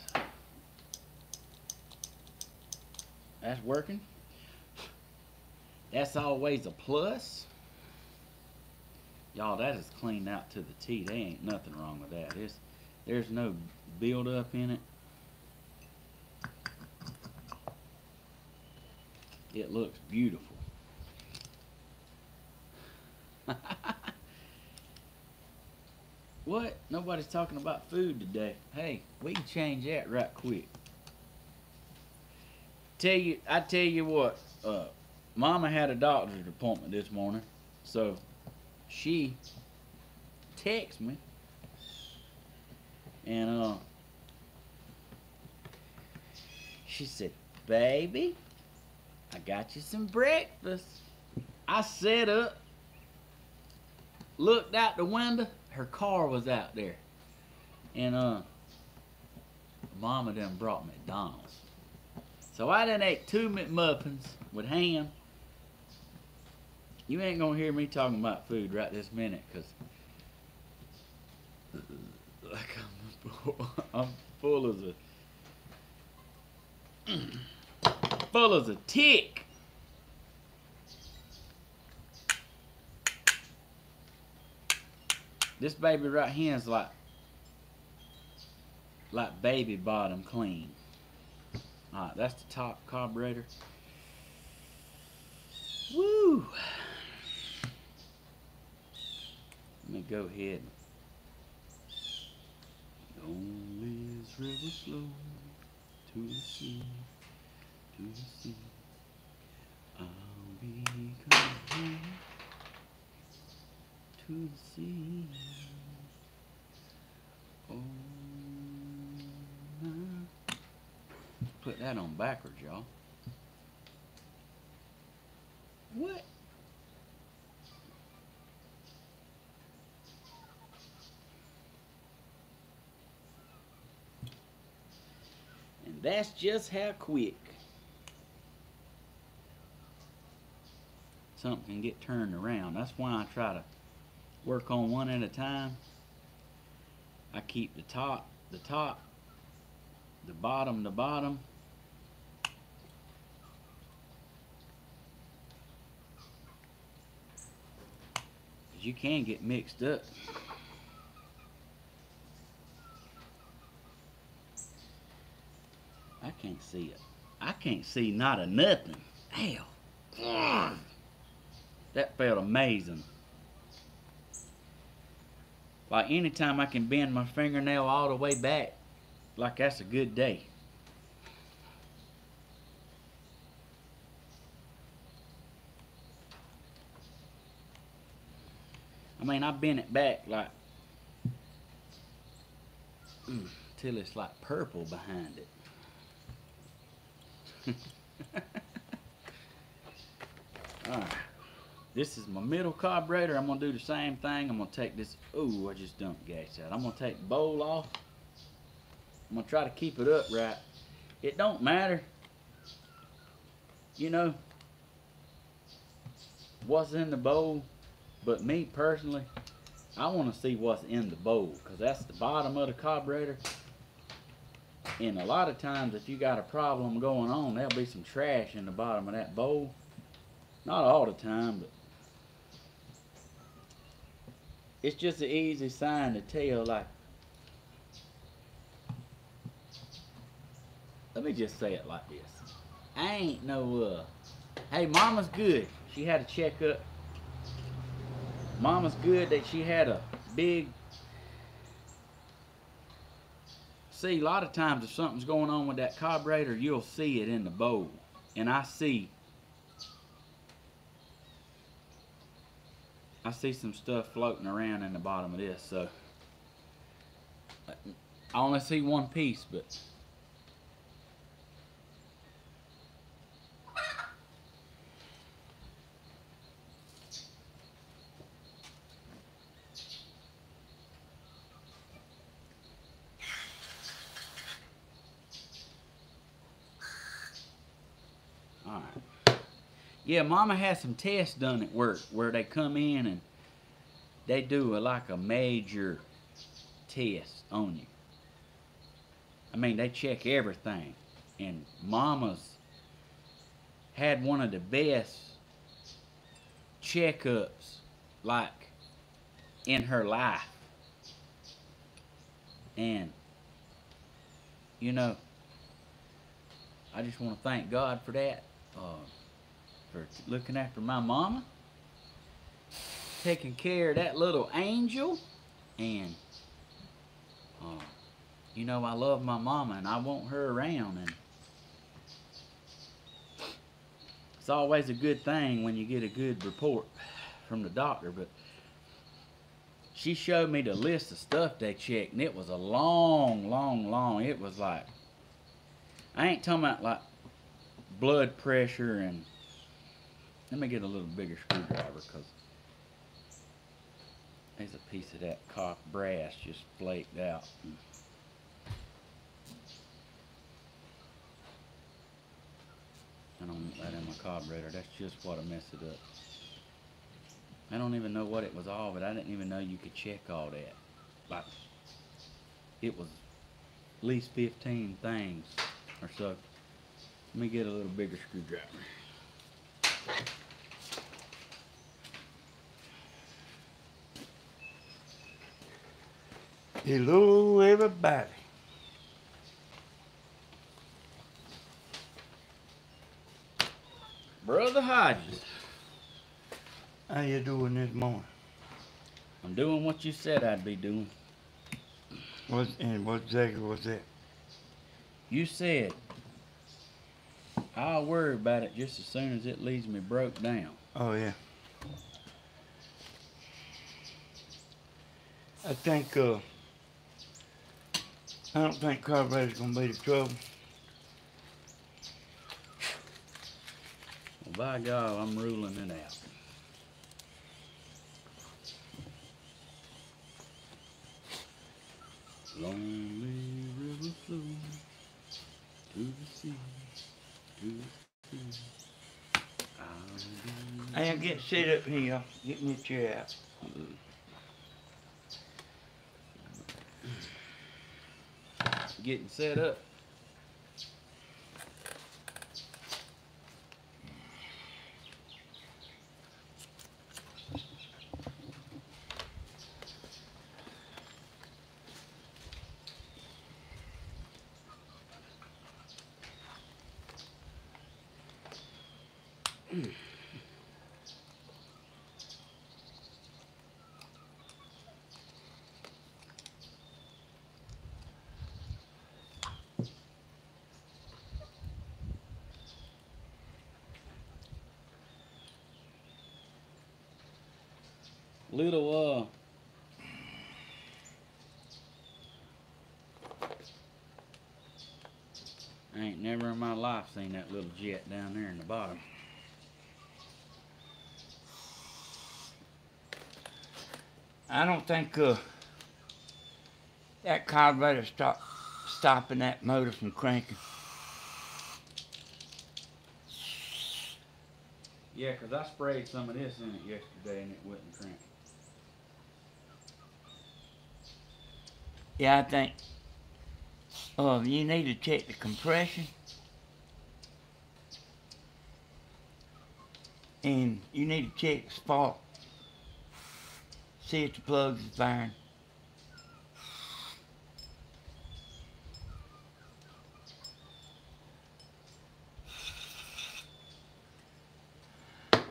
that's working. That's always a plus. Y'all, that is cleaned out to the T. There ain't nothing wrong with that. It's, there's no build up in it. It looks beautiful. *laughs* what? Nobody's talking about food today. Hey, we can change that right quick. Tell you, I tell you what, uh, Mama had a doctor's appointment this morning, so she texted me, and uh, she said, "Baby, I got you some breakfast." I sat up, looked out the window. Her car was out there, and uh, Mama done brought McDonald's. So I done ate two McMuffins with ham you ain't gonna hear me talking about food right this minute, cause like I'm, full, I'm full as a full as a tick. This baby right here is like like baby bottom clean. Alright, that's the top carburetor. Woo! Let me go ahead. Don't river flow to the sea, to the sea. I'll be coming to the sea. Oh, my. Put that on backwards, y'all. What? That's just how quick something can get turned around. That's why I try to work on one at a time. I keep the top, the top, the bottom, the bottom. you can get mixed up. Can't see it. I can't see not a nothing. Hell. That felt amazing. Like anytime I can bend my fingernail all the way back, like that's a good day. I mean, I bent it back like, mm, till it's like purple behind it. Alright. This is my middle carburetor. I'm going to do the same thing. I'm going to take this. Ooh, I just dumped gas out. I'm going to take the bowl off. I'm going to try to keep it upright. It don't matter. You know, what's in the bowl. But me personally, I want to see what's in the bowl. Because that's the bottom of the carburetor. And a lot of times if you got a problem going on, there'll be some trash in the bottom of that bowl. Not all the time, but it's just an easy sign to tell like let me just say it like this. I ain't no uh hey mama's good. She had a checkup. Mama's good that she had a big. See, a lot of times if something's going on with that carburetor, you'll see it in the bowl. And I see I see some stuff floating around in the bottom of this, so I only see one piece, but Yeah, Mama has some tests done at work where they come in and they do a, like a major test on you. I mean, they check everything. And Mama's had one of the best checkups, like, in her life. And, you know, I just want to thank God for that, uh, for looking after my mama, taking care of that little angel, and, uh, you know, I love my mama and I want her around, and it's always a good thing when you get a good report from the doctor, but she showed me the list of stuff they checked, and it was a long, long, long. It was like, I ain't talking about like blood pressure and. Let me get a little bigger screwdriver because there's a piece of that cock brass just flaked out. I don't want that in my carburetor. That's just what'll mess it up. I don't even know what it was all, but I didn't even know you could check all that. Like, it was at least 15 things or so. Let me get a little bigger screwdriver. Hello, everybody. Brother Hodges, How you doing this morning? I'm doing what you said I'd be doing. What and what exactly was that? You said I'll worry about it just as soon as it leaves me broke down. Oh yeah. I think uh I don't think carburetor's gonna be the trouble. Well, by God, I'm ruling it out. Lonely river to the sea, to the sea. I'll Hey, get set up here. Get me a chair out. Getting set up. Little uh I ain't never in my life seen that little jet down there in the bottom. I don't think uh that carburetor stop stopping that motor from cranking. Yeah, 'cause I sprayed some of this in it yesterday and it wouldn't crank. Yeah, I think uh you need to check the compression. And you need to check the spark. See if the plugs is firing.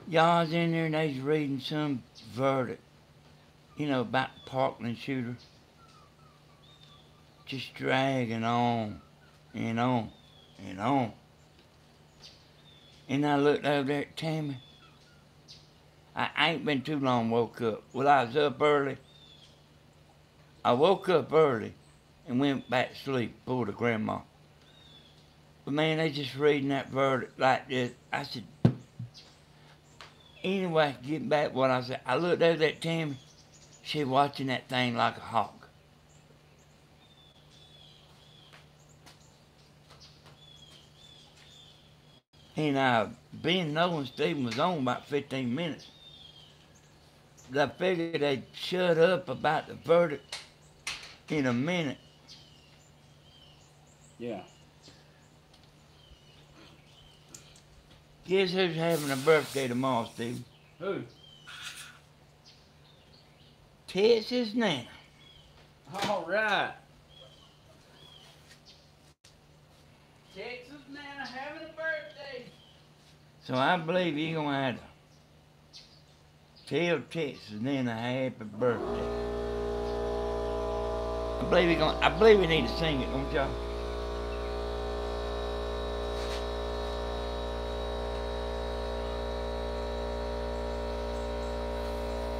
Y'all's in there and they's reading some verdict. you know, about Parkland shooter. Just dragging on and on and on. And I looked over at Tammy. I ain't been too long woke up. Well, I was up early. I woke up early and went back to sleep, pulled the grandma. But man, they just reading that verdict like this. I said, anyway, getting back what I said, I looked over at Tammy. She watching that thing like a hawk. And uh, Ben knowing Steven was on about 15 minutes. I figured they'd shut up about the verdict in a minute. Yeah. Guess who's having a birthday tomorrow, Steve? Who? Texas Nana. All right. Texas Nana having a birthday. So I believe you're gonna have to tell Texas then a happy birthday. I believe you gonna I believe we need to sing it, don't y'all?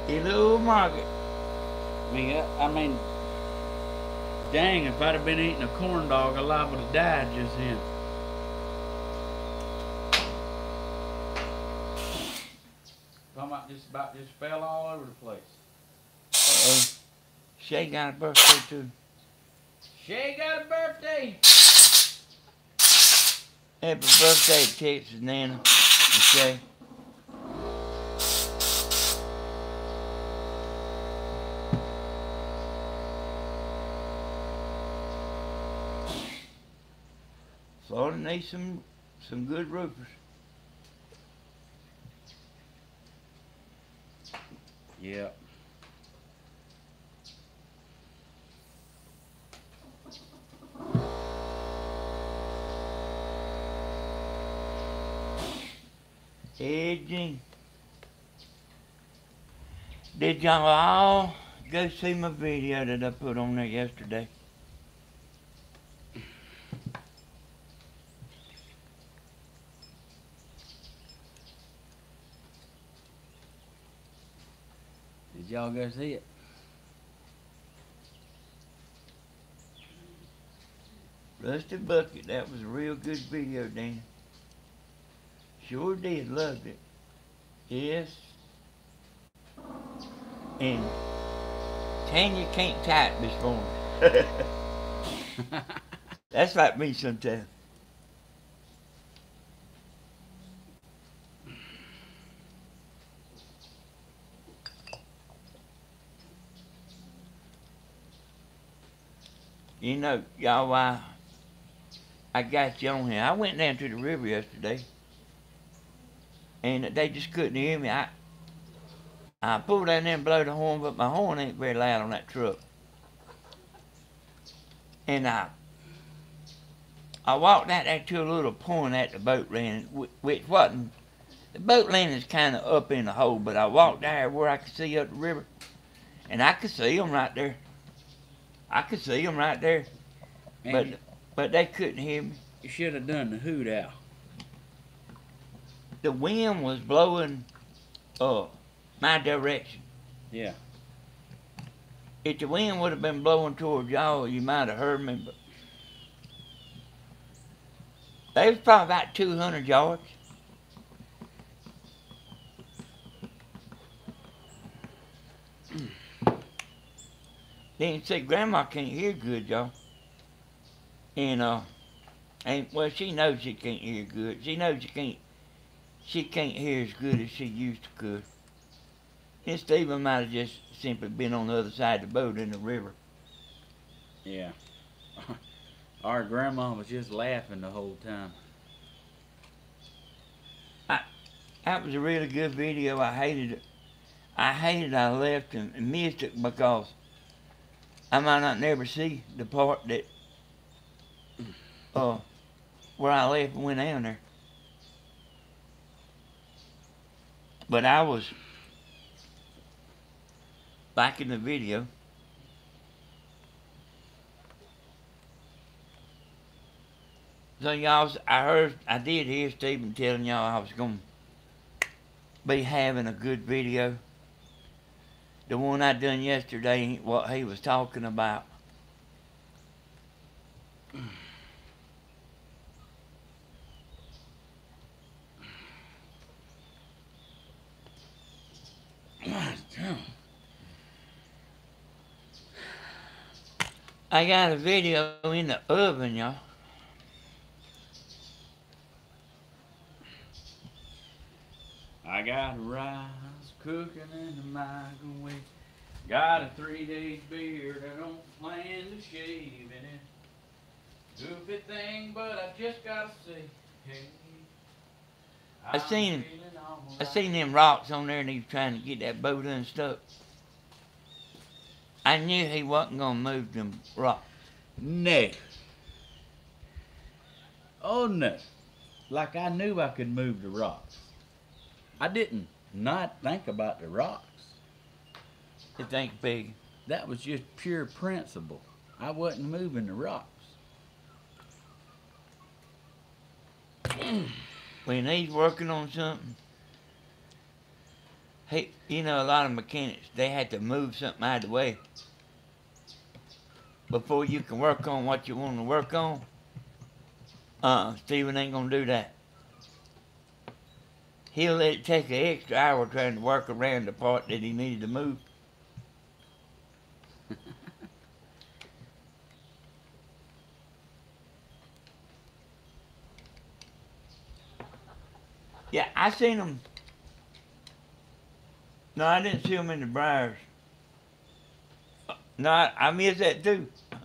Hello, Margaret. Me, I, I mean, dang, if I'd have been eating a corn dog, I liable to die just then. Talking about just about just fell all over the place. Uh-oh. Shay got a birthday too. Shay got a birthday. Happy birthday, Texas Nana Okay. Florida needs some some good roofers. Yep. Hey, Did y'all all go see my video that I put on there yesterday? Y'all go see it? Rusty Bucket, that was a real good video, Dan. Sure did, loved it. Yes. And Tanya can't type this morning. That's like me sometimes. You know, y'all, why I got you on here. I went down to the river yesterday, and they just couldn't hear me. I I pulled down there and blow the horn, but my horn ain't very loud on that truck. And I I walked out there to a little point at the boat landing, which wasn't the boat landing's kind of up in the hole, but I walked there where I could see up the river, and I could see them right there. I could see them right there, Man, but you, but they couldn't hear me. you should have done the hoot owl. the wind was blowing uh my direction. Yeah. If the wind would have been blowing towards y'all, you might have heard me, but they was probably about two hundred yards. Then say grandma can't hear good, y'all. And uh and well she knows she can't hear good. She knows she can't she can't hear as good as she used to could. And Steven might have just simply been on the other side of the boat in the river. Yeah. *laughs* Our grandma was just laughing the whole time. That was a really good video. I hated it. I hated I left and missed it because I might not never see the part that uh where I left and went down there. But I was back in the video. So y'all, I heard, I did hear Steven telling y'all I was gonna be having a good video. The one I done yesterday, what he was talking about. I got a video in the oven, y'all. I got rice cooking in the microwave. Got a three day beard. I don't plan to shave in it. Goofy thing, but I just gotta say, hey. I seen him. I seen them rocks on there and he was trying to get that boat unstuck. I knew he wasn't gonna move them rocks. No. Oh no. Like I knew I could move the rocks. I didn't not think about the rocks. They think big. That was just pure principle. I wasn't moving the rocks. *clears throat* When he's working on something, he, you know, a lot of mechanics, they had to move something out of the way before you can work on what you want to work on. Uh, Steven ain't gonna do that. He'll let it take an extra hour trying to work around the part that he needed to move. *laughs* Yeah, I seen him. No, I didn't see him in the briars. No, I, I missed that too. *laughs*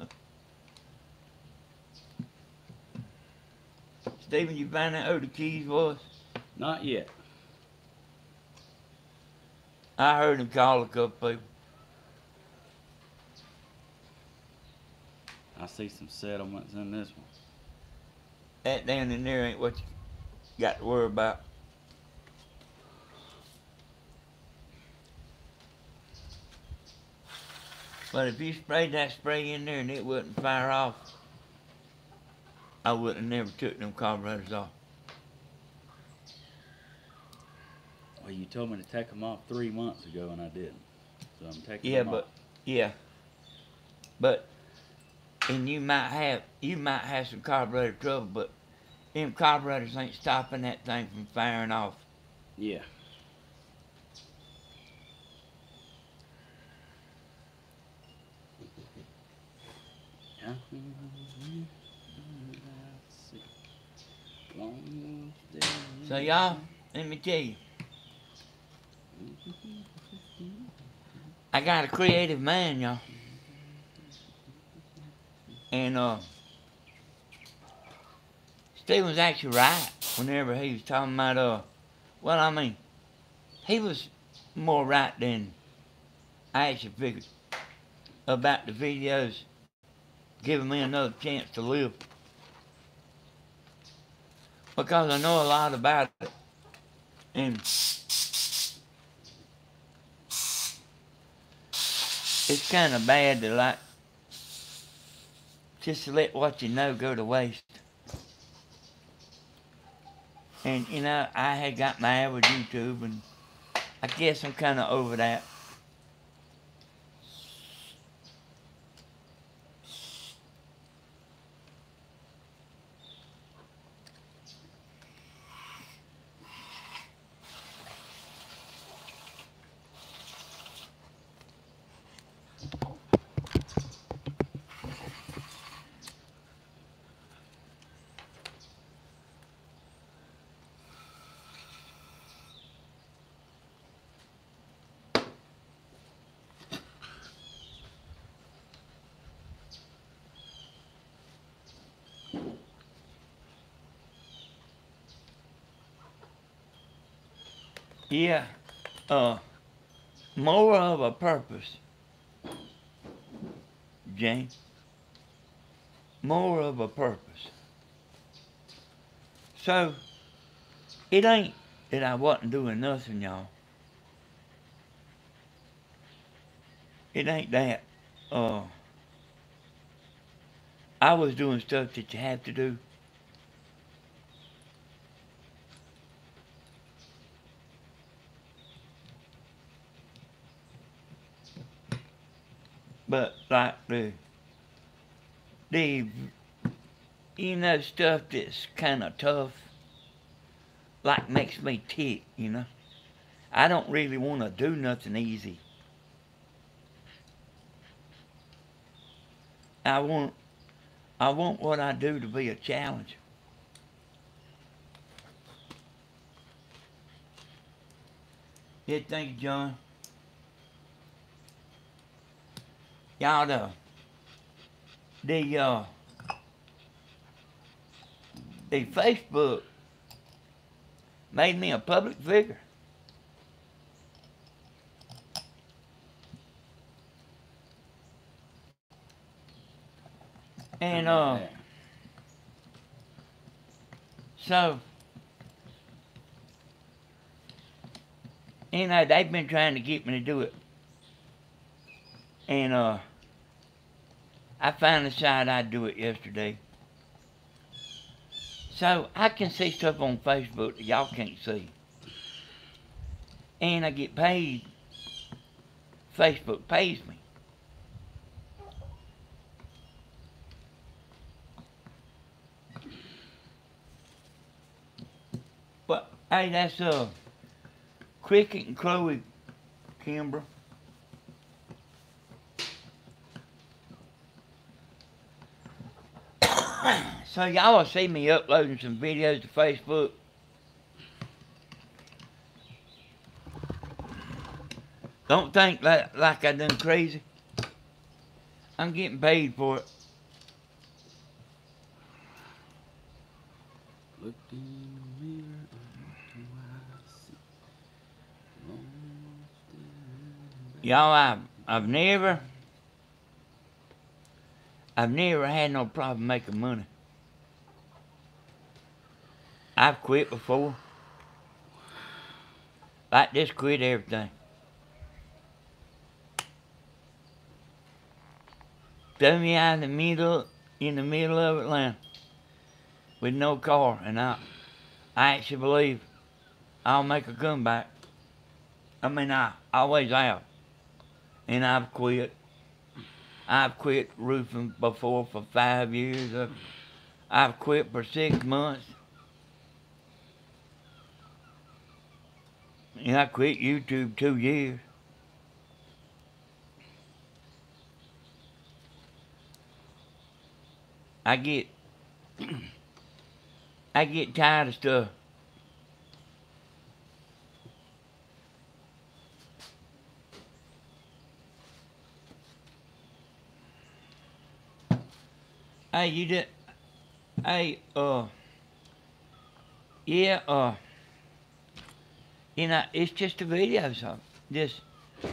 Steven, you find out who the keys was? Not yet. I heard him call a couple people. I see some settlements in this one. That down in there ain't what you got to worry about. But if you sprayed that spray in there and it wouldn't fire off, I would have never took them carburetors off. Well, you told me to take them off three months ago, and I didn't. So I'm taking Yeah, them but off. yeah, but and you might have you might have some carburetor trouble, but them carburetors ain't stopping that thing from firing off. Yeah. So y'all, let me tell you, I got a creative mind, y'all, and uh, was actually right whenever he was talking about uh, well, I mean, he was more right than I actually figured about the videos giving me another chance to live. Because I know a lot about it. And it's kind of bad to like just let what you know go to waste. And you know, I had got mad with YouTube, and I guess I'm kind of over that. Yeah, uh, more of a purpose, James. More of a purpose. So, it ain't that I wasn't doing nothing, y'all. it ain't that. Uh, I was doing stuff that you have to do. But like the the you know stuff that's kind of tough, like makes me tick. You know, I don't really want to do nothing easy. I want I want what I do to be a challenge. Yeah, thank you, John. Y'all the the uh the Facebook made me a public figure. And uh so you know they've been trying to get me to do it. And uh I finally decided I'd do it yesterday. So I can see stuff on Facebook that y'all can't see. And I get paid. Facebook pays me. But hey, that's uh Cricket and Chloe Kimbra. *clears throat* so y'all will see me uploading some videos to Facebook. Don't think like, like I done crazy. I'm getting paid for it. Looked in the mirror, and what I see. Lost in Y'all, I've, I've never, I've never had no problem making money. I've quit before. Like this, quit everything. Throw me out in the middle, in the middle of Atlanta, with no car, and I, I actually believe I'll make a comeback. I mean, I always have and I've quit. I've quit roofing before for five years. I've, I've quit for six months. And I quit YouTube two years. I get *clears throat* I get tired of stuff. Hey, you did. Hey, uh. Yeah, uh. You know, it's just a video, so just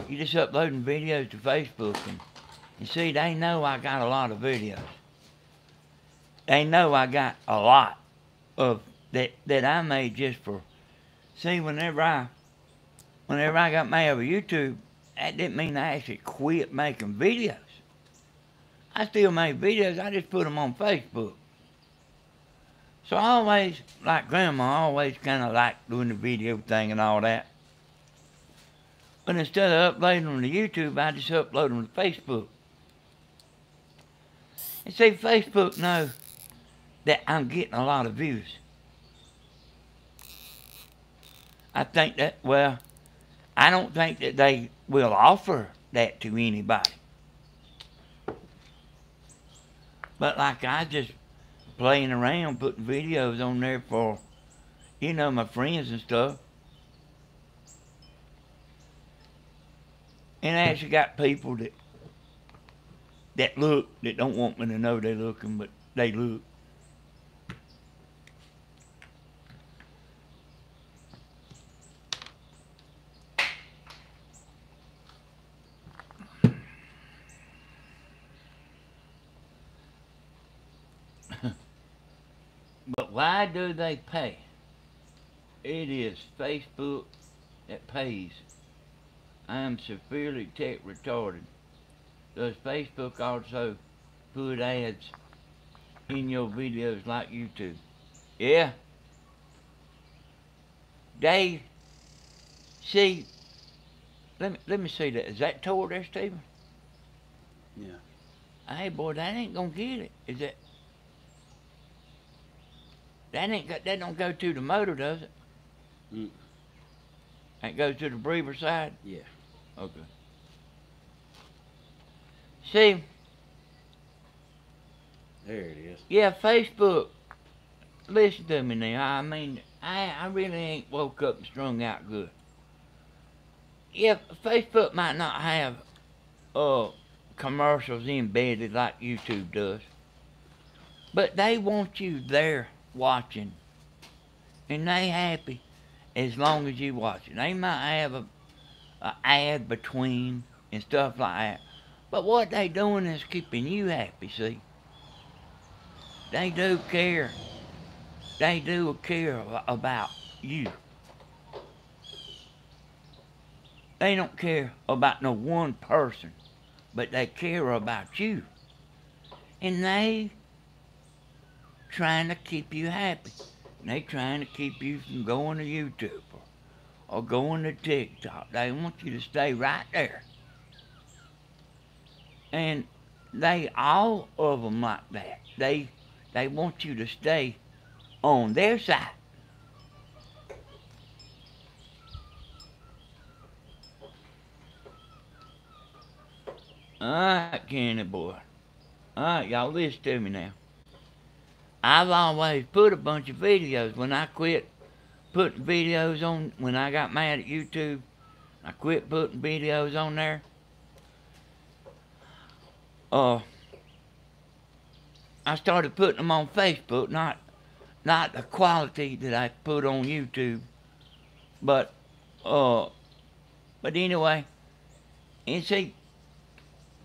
you just uploading videos to Facebook, and you see, they know I got a lot of videos. They know I got a lot of that that I made just for. See, whenever I, whenever I got mad over YouTube, that didn't mean I actually quit making videos. I still make videos, I just put them on Facebook. So I always, like Grandma, I always kind of like doing the video thing and all that. But instead of uploading them to YouTube, I just upload them to Facebook. And see, Facebook knows that I'm getting a lot of views. I think that, well, I don't think that they will offer that to anybody. But like I just playing around, putting videos on there for, you know, my friends and stuff. And I actually got people that that look that don't want me to know they're looking, but they look. But why do they pay? It is Facebook that pays. I am severely tech retarded. does Facebook also put ads in your videos like YouTube? Yeah. They see. Let me let me see that. Is that toward there, Steven? Yeah. Hey, boy, that ain't gonna get it. Is that? That ain't got. That don't go to the motor, does it? Mm. That goes to the breather side. Yeah. Okay. See, There it is. yeah, Facebook. Listen to me now. I mean, I I really ain't woke up and strung out good. Yeah, Facebook might not have uh commercials embedded like YouTube does, but they want you there watching, and they happy as long as you watching. They might have a, a ad between and stuff like that, but what they doing is keeping you happy. See, they do care. They do care about you. They don't care about no one person, but they care about you. And they trying to keep you happy. And they trying to keep you from going to YouTube or, going to TikTok. They want you to stay right there. And they all of them like that. They they want you to stay on their side. Alright, Kenny boy. Alright, y'all listen to me now. I've always put a bunch of videos when I quit putting videos on when I got mad at YouTube. I quit putting videos on there. Uh I started putting them on Facebook, not not the quality that I put on YouTube, but uh, but anyway, and see,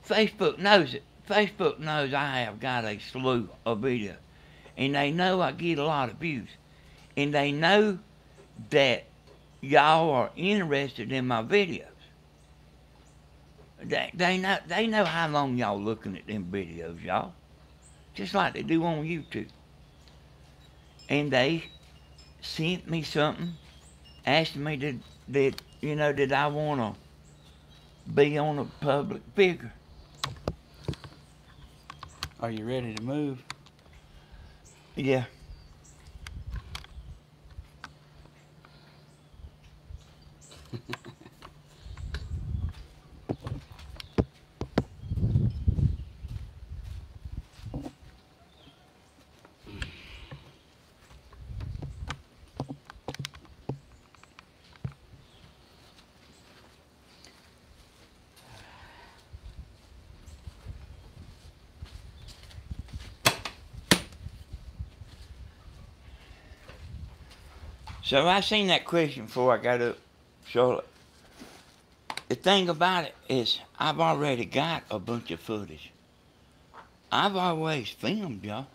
Facebook knows it. Facebook knows I have got a slew of videos, and they know I get a lot of views, and they know that y'all are interested in my videos. They, they know they know how long y'all looking at them videos, y'all just like they do on YouTube. And they sent me something, asked me did did you know did I want to be on a public figure? Are you ready to move? Yeah. *laughs* So I seen that question before I got up, Charlotte. The thing about it is, I've already got a bunch of footage. I've always filmed y'all,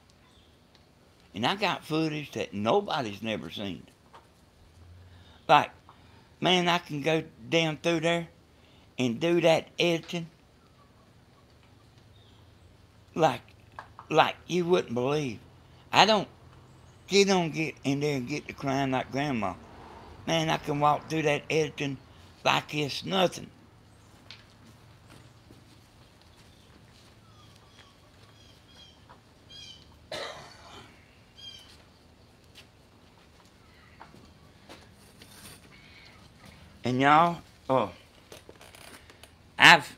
and I got footage that nobody's never seen. Like, man, I can go down through there and do that editing. Like, like you wouldn't believe. I don't get on get in there and get to crying like grandma. Man, I can walk through that editing like it's nothing. And y'all, oh, I've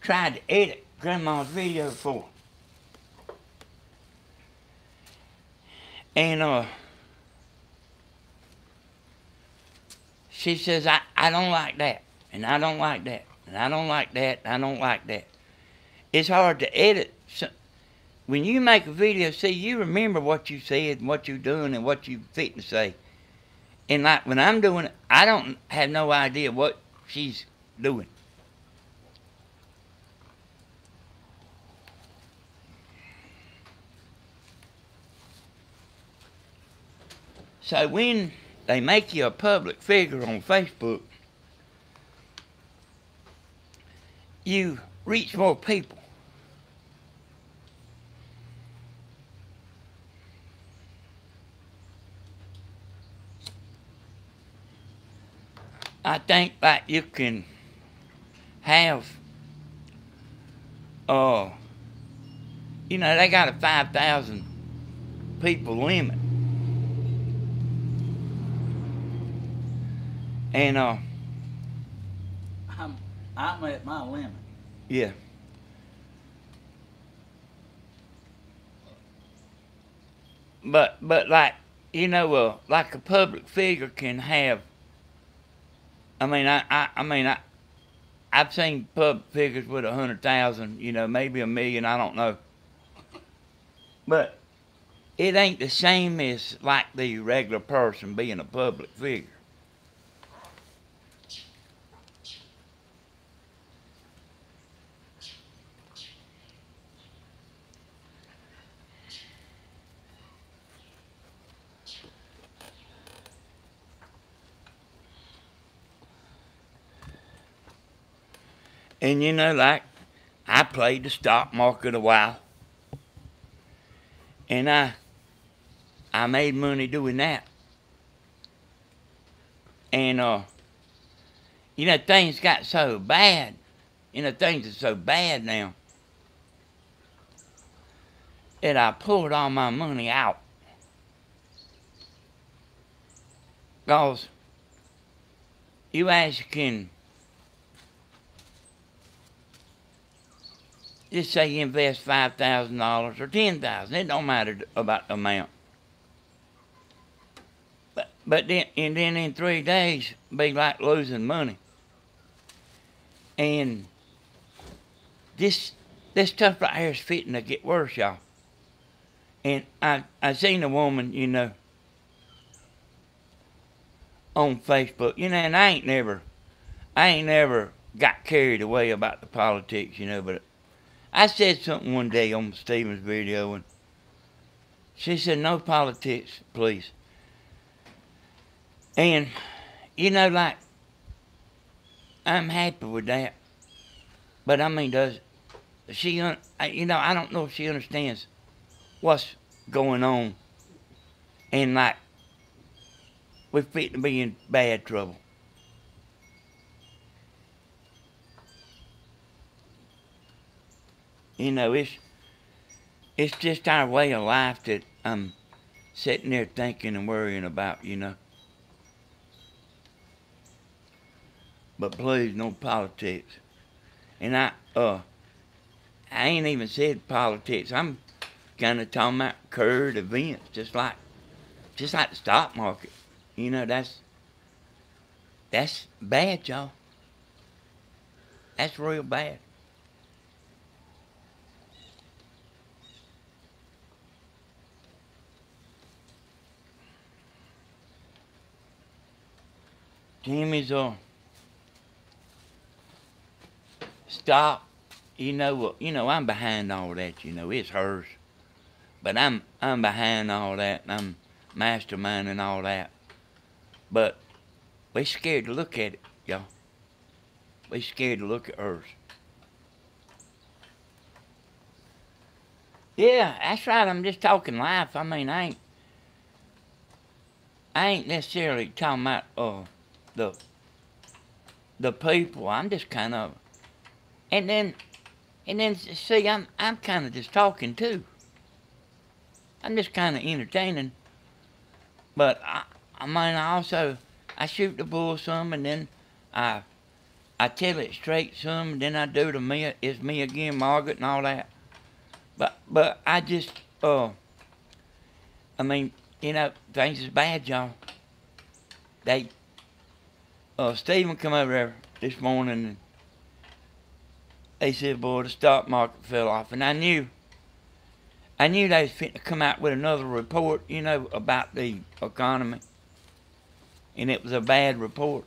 tried to edit grandma's video before. And uh, she says, I, I don't like that, and I don't like that, and I don't like that, and I don't like that. It's hard to edit. When you make a video, see, you remember what you said and what you're doing and what you fit to say. And like when I'm doing it, I don't have no idea what she's doing. So when they make you a public figure on Facebook, you reach more people. I think that you can have, uh, you know, they got a 5,000 people limit. And, uh, I'm, I'm at my limit. yeah. But, but like, you know, uh, like a public figure can have, I mean, I, I, I mean, I, I've seen public figures with a hundred thousand, you know, maybe a million, I don't know. But it ain't the same as like the regular person being a public figure. And you know, like I played the stock market a while. And I I made money doing that. And uh you know things got so bad. You know things are so bad now. That I pulled all my money out. Cause you actually can just say you invest five thousand dollars or ten thousand. It don't matter about the amount. But but then and then in three days be like losing money. And this this stuff right here is fitting to get worse, y'all. And I I seen a woman, you know, on Facebook, you know, and I ain't never I ain't never got carried away about the politics, you know, but I said something one day on Steven's video, and she said, "No politics, please." And you know, like I'm happy with that, but I mean, does she? You know, I don't know if she understands what's going on, and like we're fit to be in bad trouble. You know, it's it's just our way of life that I'm sitting there thinking and worrying about, you know. But please, no politics. And I, uh, I ain't even said politics. I'm kind of talking about current events, just like, just like the stock market. You know, that's that's bad, y'all. That's real bad. Timmy's uh stop. You know you know, I'm behind all that, you know, it's hers. But I'm I'm behind all that and I'm masterminding all that. But we scared to look at it, y'all. We scared to look at hers. Yeah, that's right. I'm just talking life. I mean, I ain't, I ain't necessarily talking about uh the the people. I'm just kind of, and then, and then see, I'm I'm kind of just talking too. I'm just kind of entertaining, but I, I mean, I also I shoot the bull some, and then I I tell it straight some, and then I do the me it's me again, Margaret, and all that. But but I just uh, I mean, you know, things is bad, y'all. They uh, Steven come over there this morning and they said, boy, the stock market fell off. And I knew, I knew they was fitting to come out with another report, you know, about the economy. And it was a bad report.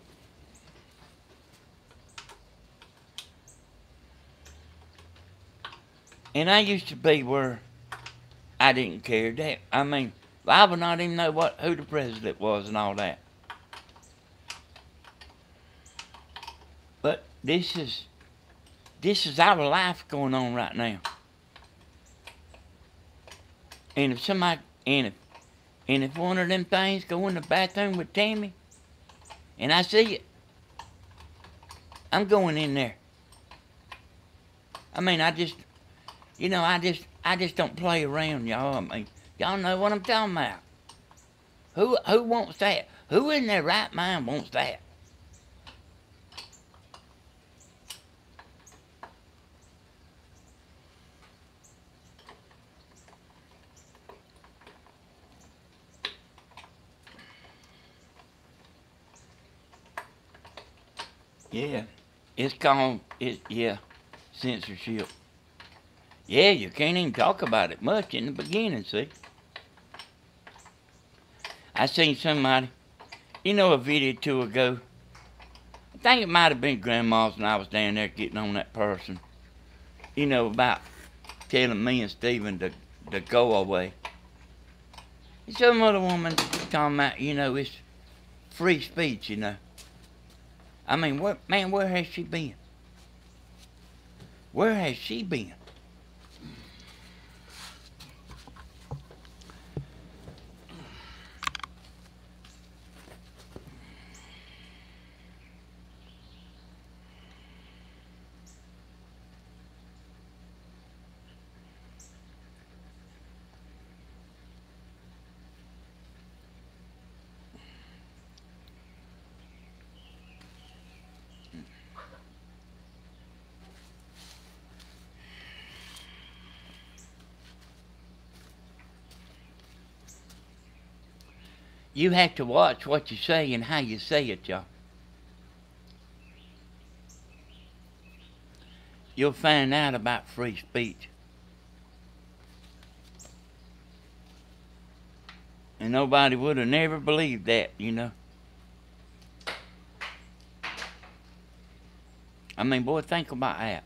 And I used to be where I didn't care. That I mean, I would not even know what who the president was and all that. But this is this is our life going on right now. And if somebody, and if, and if one of them things go in the bathroom with Tammy, and I see it, I'm going in there. I mean, I just, you know, I just, I just don't play around, y'all. I mean, y'all know what I'm talking about. Who, who wants that? Who in their right mind wants that? Yeah, it's called it. Yeah, censorship. Yeah, you can't even talk about it much in the beginning. See, I seen somebody, you know, a video two ago. I think it might have been Grandma's, and I was down there getting on that person. You know about telling me and Steven to to go away. And some other woman talking about, you know, it's free speech, you know. I mean, where, man, where has she been? Where has she been? You have to watch what you say and how you say it, y'all. You'll find out about free speech. And nobody would have never believed that, you know. I mean, boy, think about that.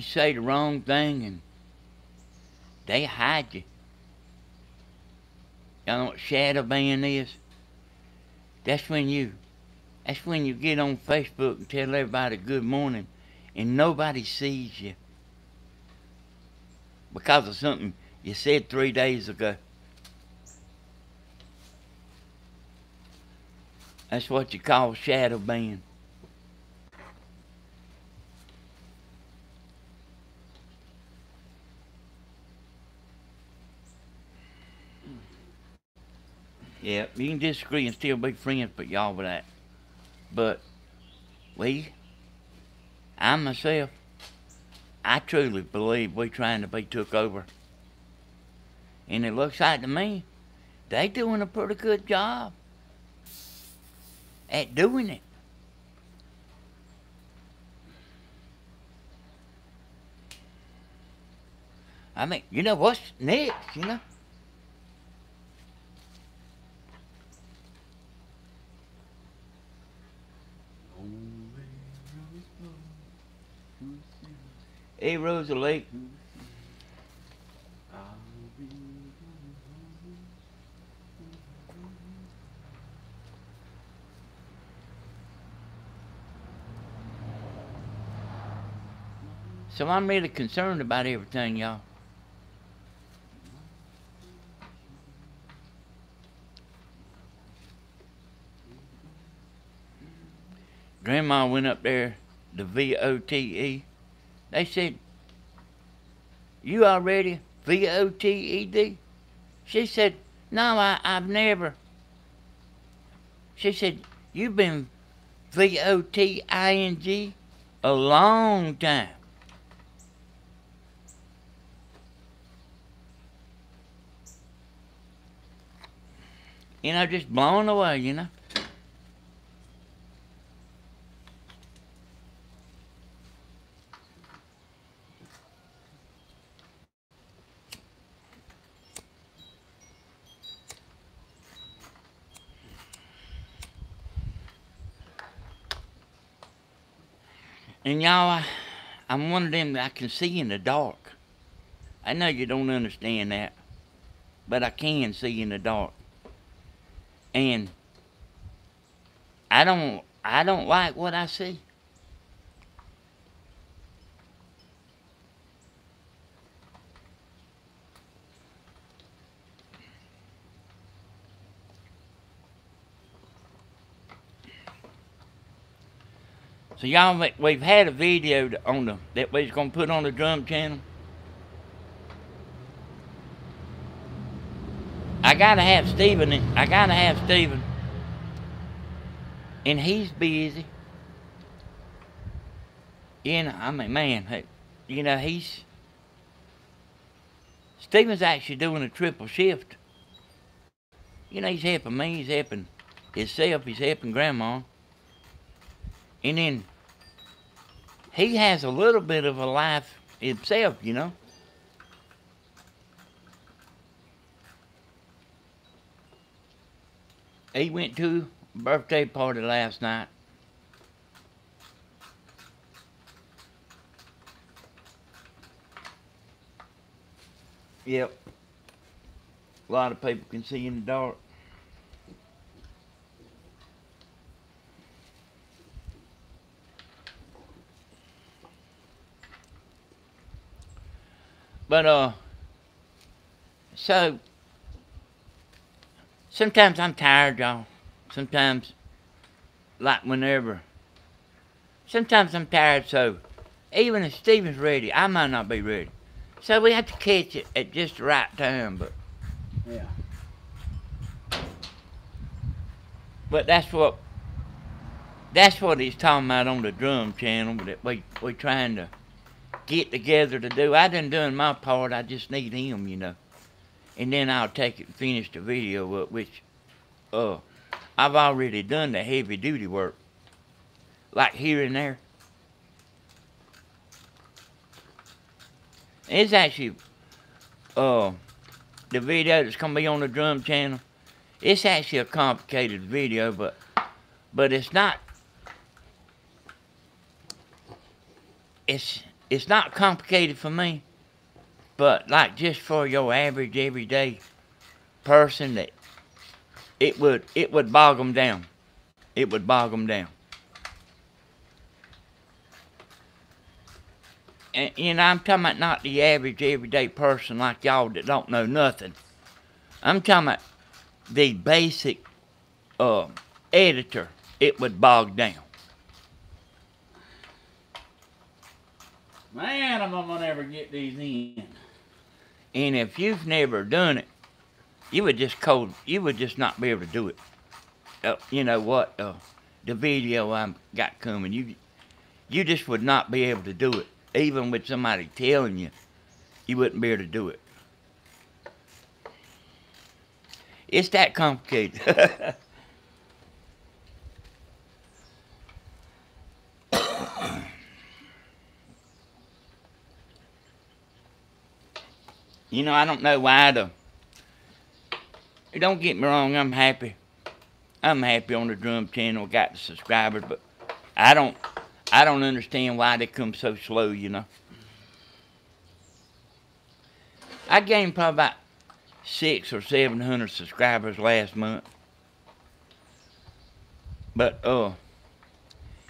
You say the wrong thing and they hide you. Y'all know what shadow ban is? That's when you that's when you get on Facebook and tell everybody good morning and nobody sees you. Because of something you said three days ago. That's what you call shadow ban. Yeah, you can disagree and still be friends, but y'all with that. But we, I myself, I truly believe we're trying to be took over. And it looks like to me, they doing a pretty good job at doing it. I mean, you know what's next, you know? Hey, Rosa Lake. So I'm really concerned about everything, y'all. Grandma went up there, the V-O-T-E. They said, you already V-O-T-E-D? She said, no, I, I've never. She said, you've been V-O-T-I-N-G a long time. You know, just blown away, you know. And y'all, I, I'm one of them that I can see in the dark. I know you don't understand that. but I can see in the dark. And I don't I don't like what I see. So y'all, we- we've had a video on the that we was gonna put on the drum channel. I gotta have Steven. in- I gotta have Steven, and he's busy. You know, I mean, man, you know, he's Steven's actually doing a triple shift. You know, he's helping me. He's helping himself. He's helping Grandma. And then he has a little bit of a life himself, you know. He went to a birthday party last night. Yep. A lot of people can see in the dark. But uh so sometimes I'm tired, y'all. Sometimes like whenever sometimes I'm tired so even if Steven's ready, I might not be ready. So we have to catch it at just the right time, but Yeah. but that's what that's what he's talking about on the drum channel that we we trying to get together to do. I done done my part, I just need him, you know. And then I'll take it and finish the video up, which uh I've already done the heavy duty work. Like here and there. It's actually uh the video that's gonna be on the drum channel. It's actually a complicated video, but but it's not it's it's not complicated for me, but like just for your average everyday person that it would it would bog them down. It would bog them down. And you know, I'm talking about not the average everyday person like y'all that don't know nothing. I'm talking about the basic uh, editor. It would bog down. Man, I'm gonna never get these in. And if you've never done it, you would just cold, you would just not be able to do it. Uh, you know what? Uh, the video I'm got coming, you, you just would not be able to do it. Even with somebody telling you, you wouldn't be able to do it. It's that complicated. *laughs* you know, I don't know why the. Don't get me wrong, I'm happy. I'm happy on the drum channel, got the subscribers, but I don't, I don't understand why they come so slow. You know. I gained probably about six or seven hundred subscribers last month, but uh,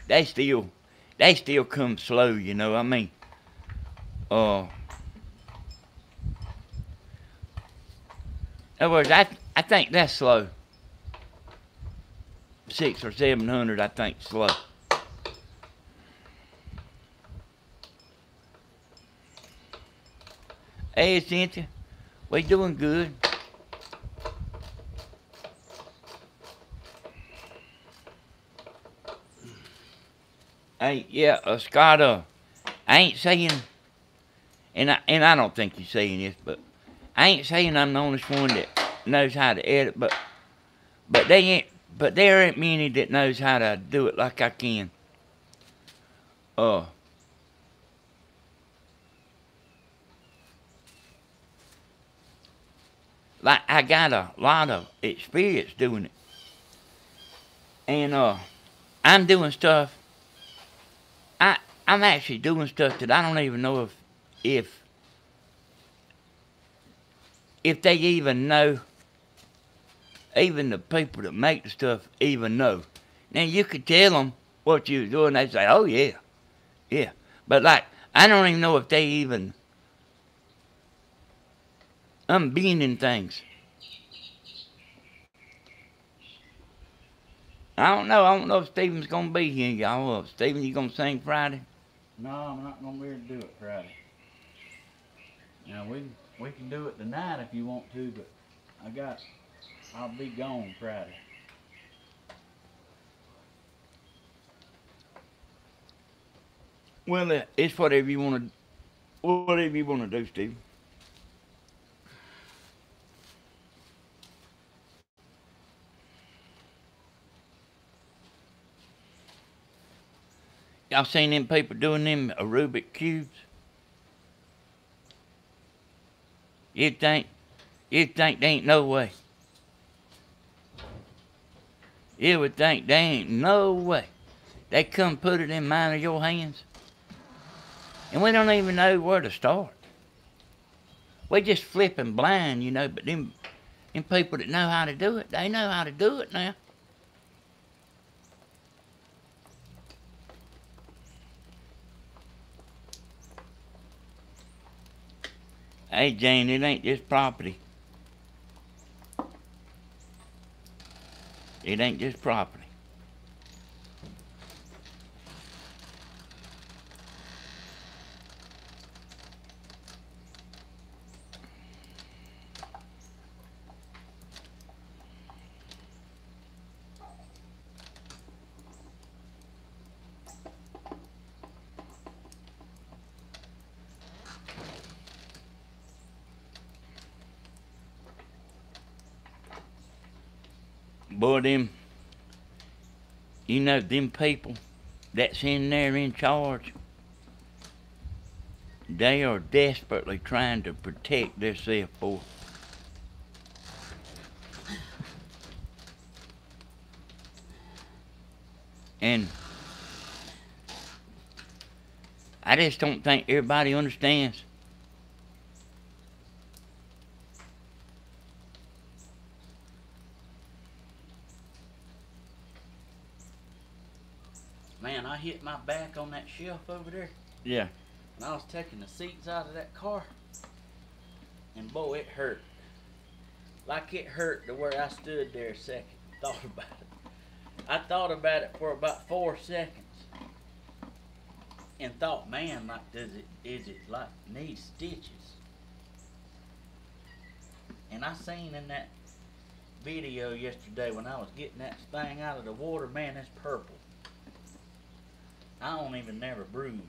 they still, they still come slow. You know, I mean, uh. In other words, I, I think that's slow. Six or seven hundred, I think, slow. Hey, Cynthia, we doing good. Hey, yeah, uh, Scott, uh, I ain't saying, and I, and I don't think you're saying this, but I ain't saying I'm the only one that knows how to edit, but but they ain't but there ain't many that knows how to do it like I can. Uh like I got a lot of experience doing it. And uh I'm doing stuff I I'm actually doing stuff that I don't even know if if if they even know, even the people that make the stuff even know. Now you could tell them what you was doing, they'd say, "Oh yeah, yeah," but like I don't even know if they even um, I'm being in things. I don't know. I don't know if Steven's gonna be here, y'all. Steven, you gonna sing Friday? No, I'm not gonna be able to do it Friday. Now we we can do it tonight if you want to, but I got I'll be gone Friday. Well, uh, it's whatever you want to, whatever you want to do, Steve. Y'all seen them people doing them Rubik cubes? You think, you think there ain't no way. You would think there ain't no way. They come put it in mine of your hands. And we don't even know where to start. We just flipping blind, you know, but them, them people that know how to do it, they know how to do it now. Hey, Jane, it ain't just property. It ain't just property. Boy, them, you know, them people that's in there in charge, they are desperately trying to protect themselves for. And I just don't think everybody understands. Man, I hit my back on that shelf over there, Yeah. and I was taking the seats out of that car, and boy, it hurt. Like it hurt to where I stood there a second, *laughs* thought about it. I thought about it for about four seconds, and thought, man, like, does it, is it like need stitches? And I seen in that video yesterday when I was getting that thing out of the water, man, it's purple. I don't even never bruise.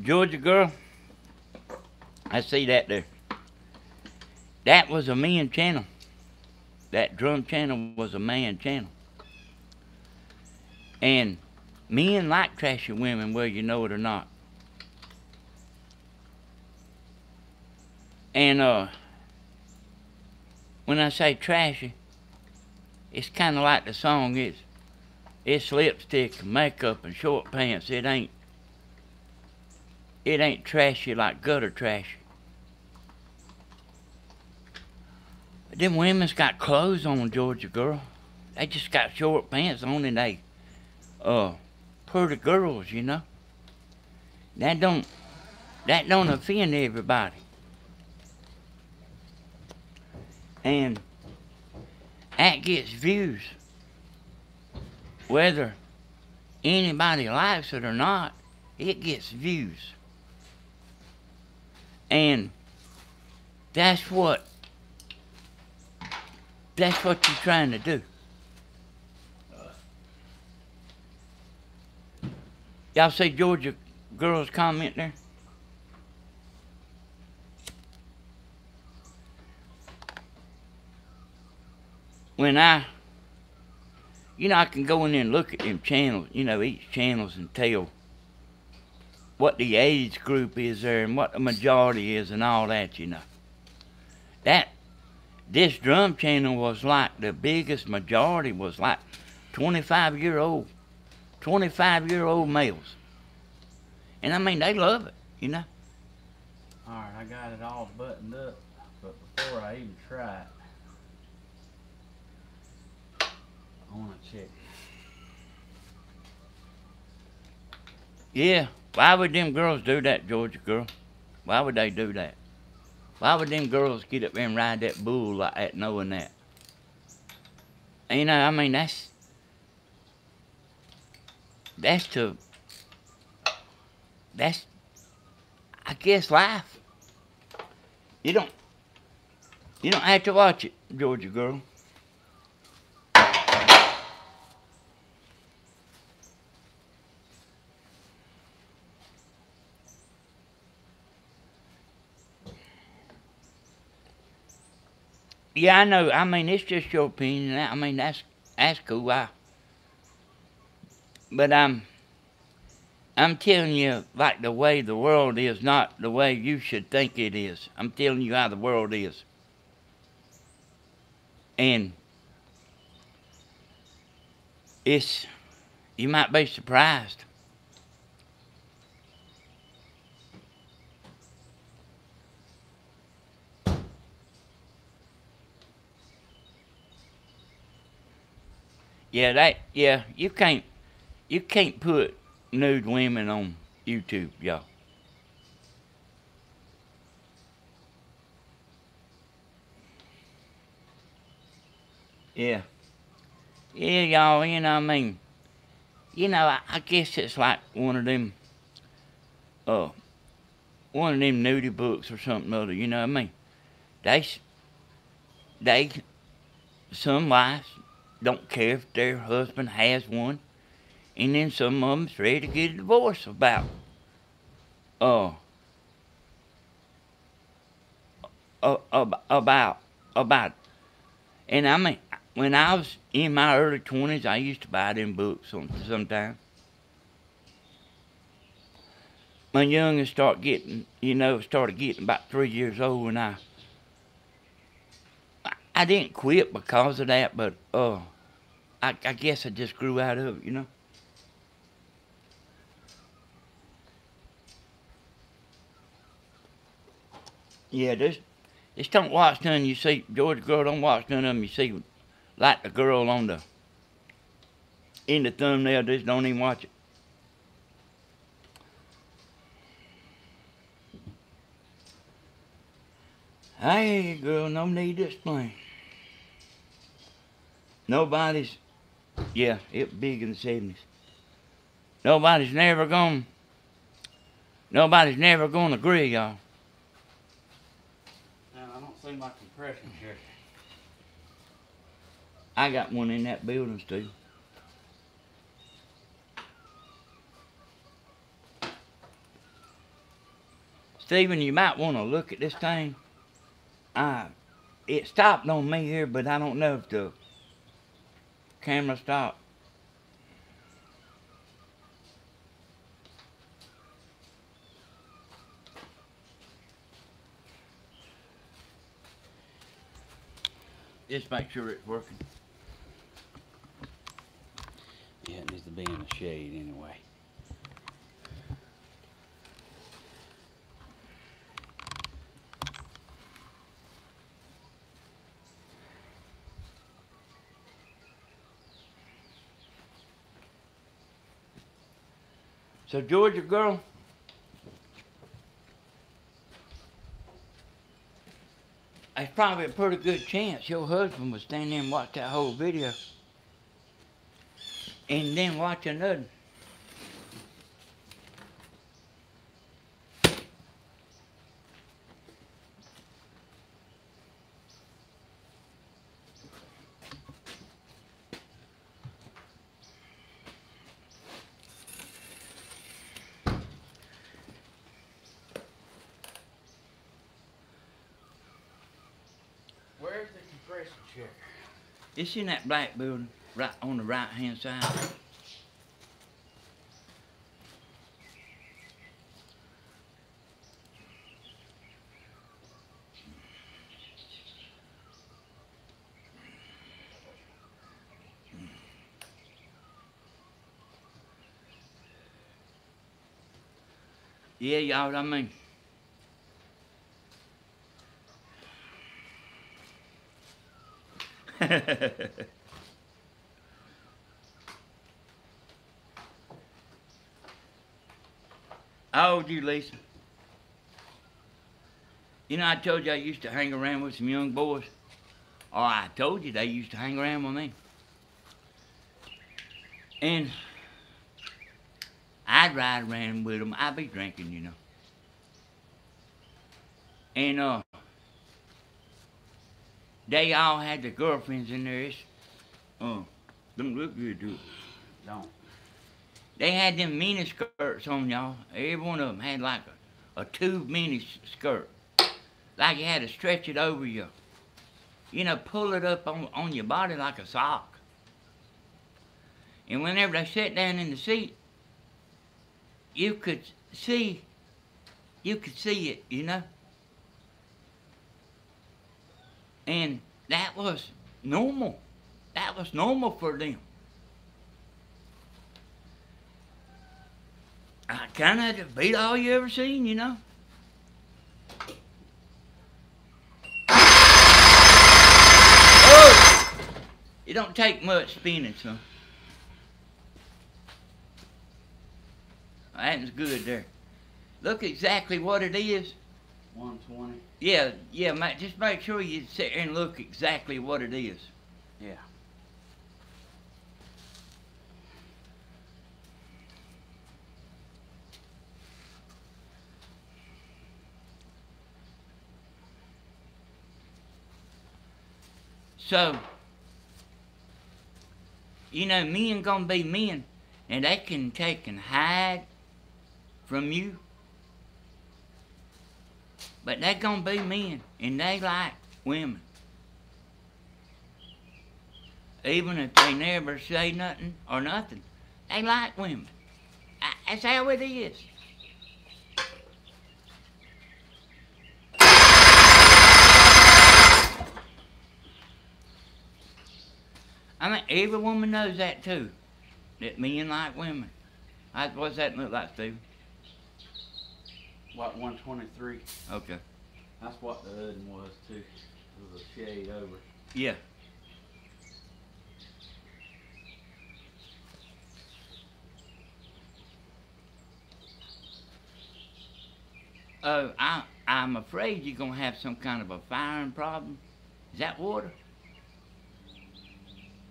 Georgia girl, I see that there. That was a man channel. That drum channel was a man channel. And men like trashy women, whether you know it or not. And uh, when I say trashy, it's kind of like the song is. It's lipstick, and makeup, and short pants. It ain't it ain't trashy like gutter trashy. Them women's got clothes on, Georgia girl. They just got short pants on and they uh pretty girls, you know. That don't that don't offend everybody. And that gets views. Whether anybody likes it or not, it gets views. And that's what that's what you're trying to do. Y'all see Georgia girl's comment there? When I you know, I can go in there and look at them channels, you know, each channels and tell what the age group is there and what the majority is and all that, you know. That, this drum channel was like the biggest majority was like 25 year old, 25 year old males. And I mean, they love it, you know. Alright, I got it all buttoned up, but before I even try it, I wanna check. Yeah. Why would them girls do that, Georgia girl? Why would they do that? Why would them girls get up there and ride that bull like that, knowing that? You know, I mean, that's that's to that's I guess life. You don't you don't have to watch it, Georgia girl. Yeah, I know. I mean, it's just your opinion. I mean, that's that's cool. I, but I'm I'm telling you, like the way the world is, not the way you should think it is. I'm telling you how the world is. And it's you might be surprised. Yeah, that yeah, you can't you can't put nude women on YouTube, y'all. Yeah. Yeah, y'all, you know, what I mean, you know, I, I guess it's like one of them, uh, one of them nudie books or something or other, you know what I mean? They, they, some wives don't care if their husband has one, and then some of them's ready to get a divorce about, uh, uh, about, about, and I mean, when I was in my early twenties, I used to buy them books some, sometimes. My youngest start getting, you know, started getting about three years old, and I, I didn't quit because of that, but uh, I, I guess I just grew out of it, you know. Yeah, just just don't watch none you see. George girl, don't watch none of them you see like the girl on the in the thumbnail. Just don't even watch it. Hey, girl, no need to explain. Nobody's, yeah, it big in the seventies. Nobody's never gonna, nobody's never gonna agree, y'all. Now, I don't see my compression here. I got one in that building, Steve. Steven, you might want to look at this thing. Uh, it stopped on me here, but I don't know if the camera stopped. Just make sure it's working. Yeah, it needs to be in the shade anyway. So, Georgia girl, it's probably a pretty good chance your husband would stand there and watch that whole video and then watch another. Where's the compression checker? It's in that black building, right on the right hand side. Yeah, y'all, I mean, How old you, Lisa? You know, I told you I used to hang around with some young boys. Or I told you they used to hang around with me. And I'd ride around with them. I'd be drinking, you know. And, uh, they all had their girlfriends in there. It's, uh, don't look good, it. Don't. They had them mini skirts on, y'all. Every one of them had like a, a tube mini skirt. Like you had to stretch it over you. You know, pull it up on, on your body like a sock. And whenever they sat down in the seat, you could see, you could see it, you know? And that was normal. That was normal for them. I kind of beat all you ever seen, you know. Oh! It don't take much spinning, son. That's good there. Look exactly what it is. 120. Yeah, yeah, ma just make sure you sit and look exactly what it is. Yeah. So, you know, men gonna be men, and they can take and hide from you. But they're gonna be men, and they like women. Even if they never say nothing or nothing, they like women. That's how it is. I mean, every woman knows that too. That men like women. What's that look like, Steve? What, 123? Okay. That's what the other was, too. It was a shade over. Yeah. Oh, I, I'm afraid you're gonna have some kind of a firing problem. Is that water?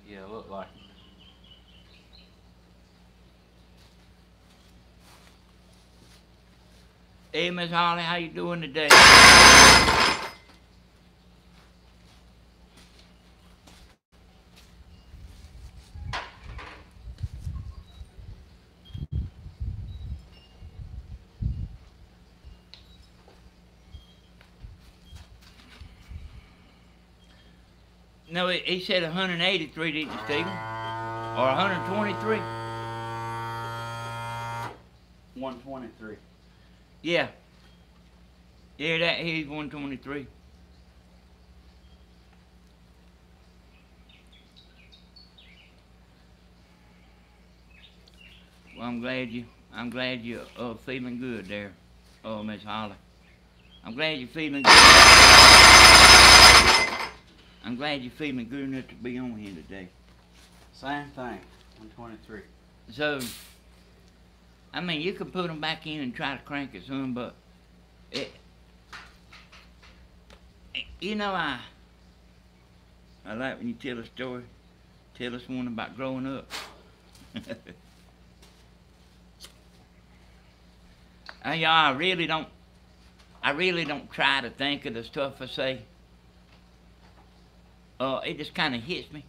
Yeah, it looked like Hey, Miss Holly, how you doing today? No, he, he said 183, didn't you, Steven? Or 123? 123. Yeah. Yeah, that he's 123. Well, I'm glad you, I'm glad you're uh, feeling good there, oh, Miss Holly. I'm glad you're feeling good. I'm glad you're feeling good enough to be on here today. Same thing. 123. So, I mean, you could put them back in and try to crank it some, but it, you know, I, I like when you tell a story. Tell us one about growing up. *laughs* Yeah, I really don't, I really don't try to think of the stuff I say. Uh, it just kind of hits me.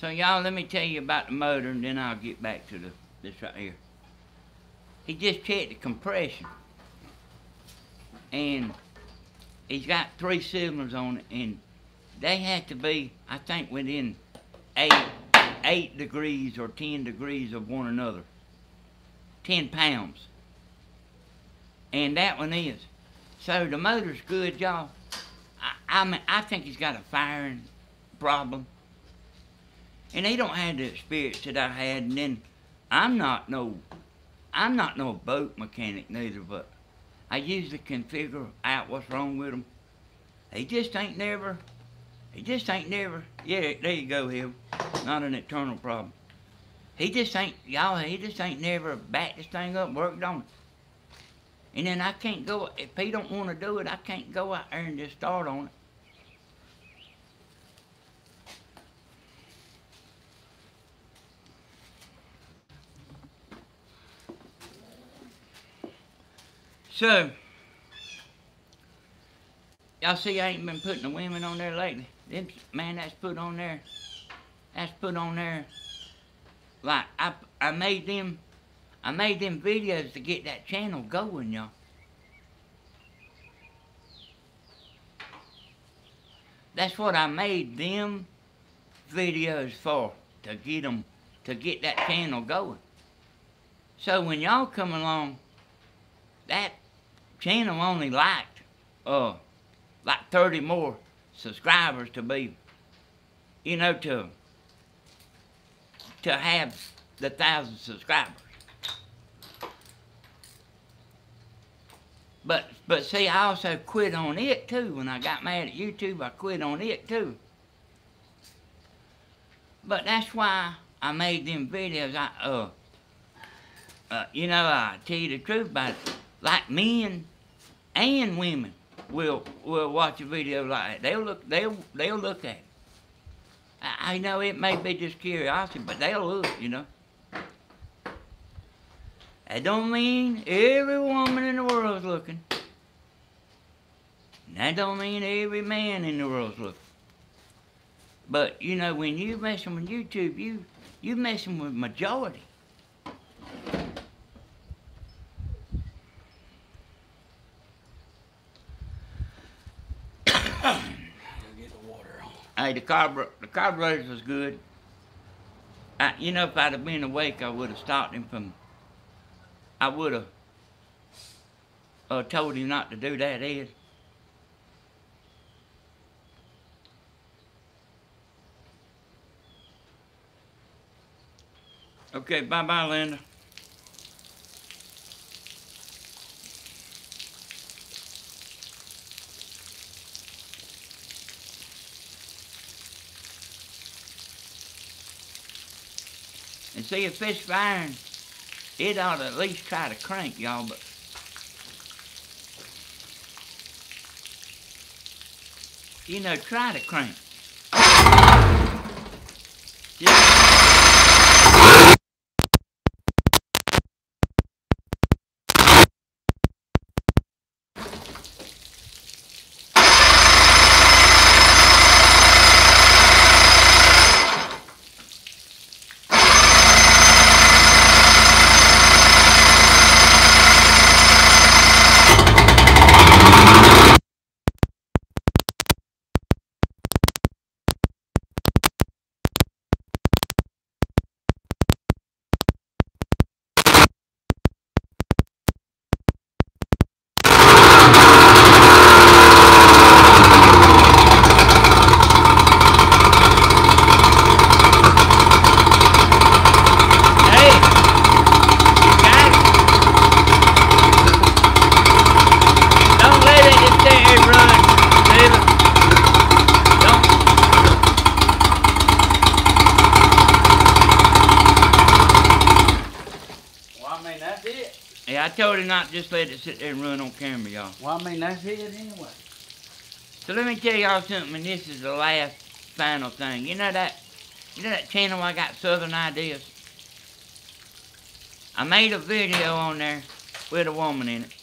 So y'all, let me tell you about the motor, and then I'll get back to the this right here. He just checked the compression, and he's got three cylinders on it, and they have to be, I think, within eight eight degrees or ten degrees of one another. Ten pounds. And that one is. So the motor's good, y'all. I, I mean, I think he's got a firing problem. And he don't have the experience that I had. And then I'm not no, I'm not no boat mechanic neither, but I usually can figure out what's wrong with him. He just ain't never, he just ain't never, yeah, there you go, Hill. Not an eternal problem. He just ain't, y'all, he just ain't never backed this thing up, worked on it. And then I can't go, if he don't want to do it, I can't go out there and just start on it. So, y'all see I ain't been putting the women on there lately. Them, man, that's put on there. That's put on there. Like, I, I made them, I made them videos to get that channel going, y'all. That's what I made them videos for, to get them, to get that channel going. So when y'all come along, that channel only liked, uh, like 30 more subscribers to be, you know, to, to have the thousand subscribers. But but see, I also quit on it too. When I got mad at YouTube, I quit on it too. But that's why I made them videos. I uh, uh you know, I tell you the truth about it. Like men and women will will watch a video like that. They'll look they'll they'll look at it. I, I know it may be just curiosity, but they'll look, you know. That don't mean every woman in the world's looking. And that don't mean every man in the world's looking. But you know, when you messing with YouTube, you you messing with majority. *coughs* Hey, the carb the carburetor was good. I, you know, if I'd have been awake, I would have stopped him from. I would have uh, told him not to do that, Ed. Okay, bye bye, Linda. And see, if fish firing, it ought to at least try to crank, y'all, but. You know, try to crank. Just- Hey! Guys! Don't let it just sit here and run, Steven. Don't. Well, I mean, that's it. Yeah, I told him not to just let it sit there and run on camera, y'all. Well, I mean, that's it anyway. So let me tell y'all something, this is the last final thing. You know that, you know that channel I got Southern Ideas? I made a video on there with a woman in it.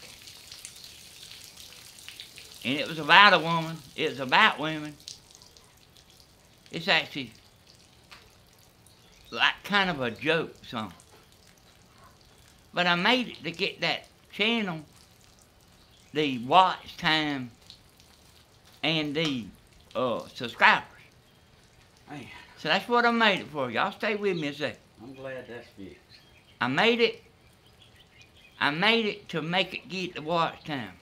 And it was about a woman. It was about women. It's actually like kind of a joke song. But I made it to get that channel, the watch time, and the uh, subscribers. Man, So that's what I made it for. Y'all stay with me a sec. I'm glad that's fixed. I made it I made it to make it get the watch time.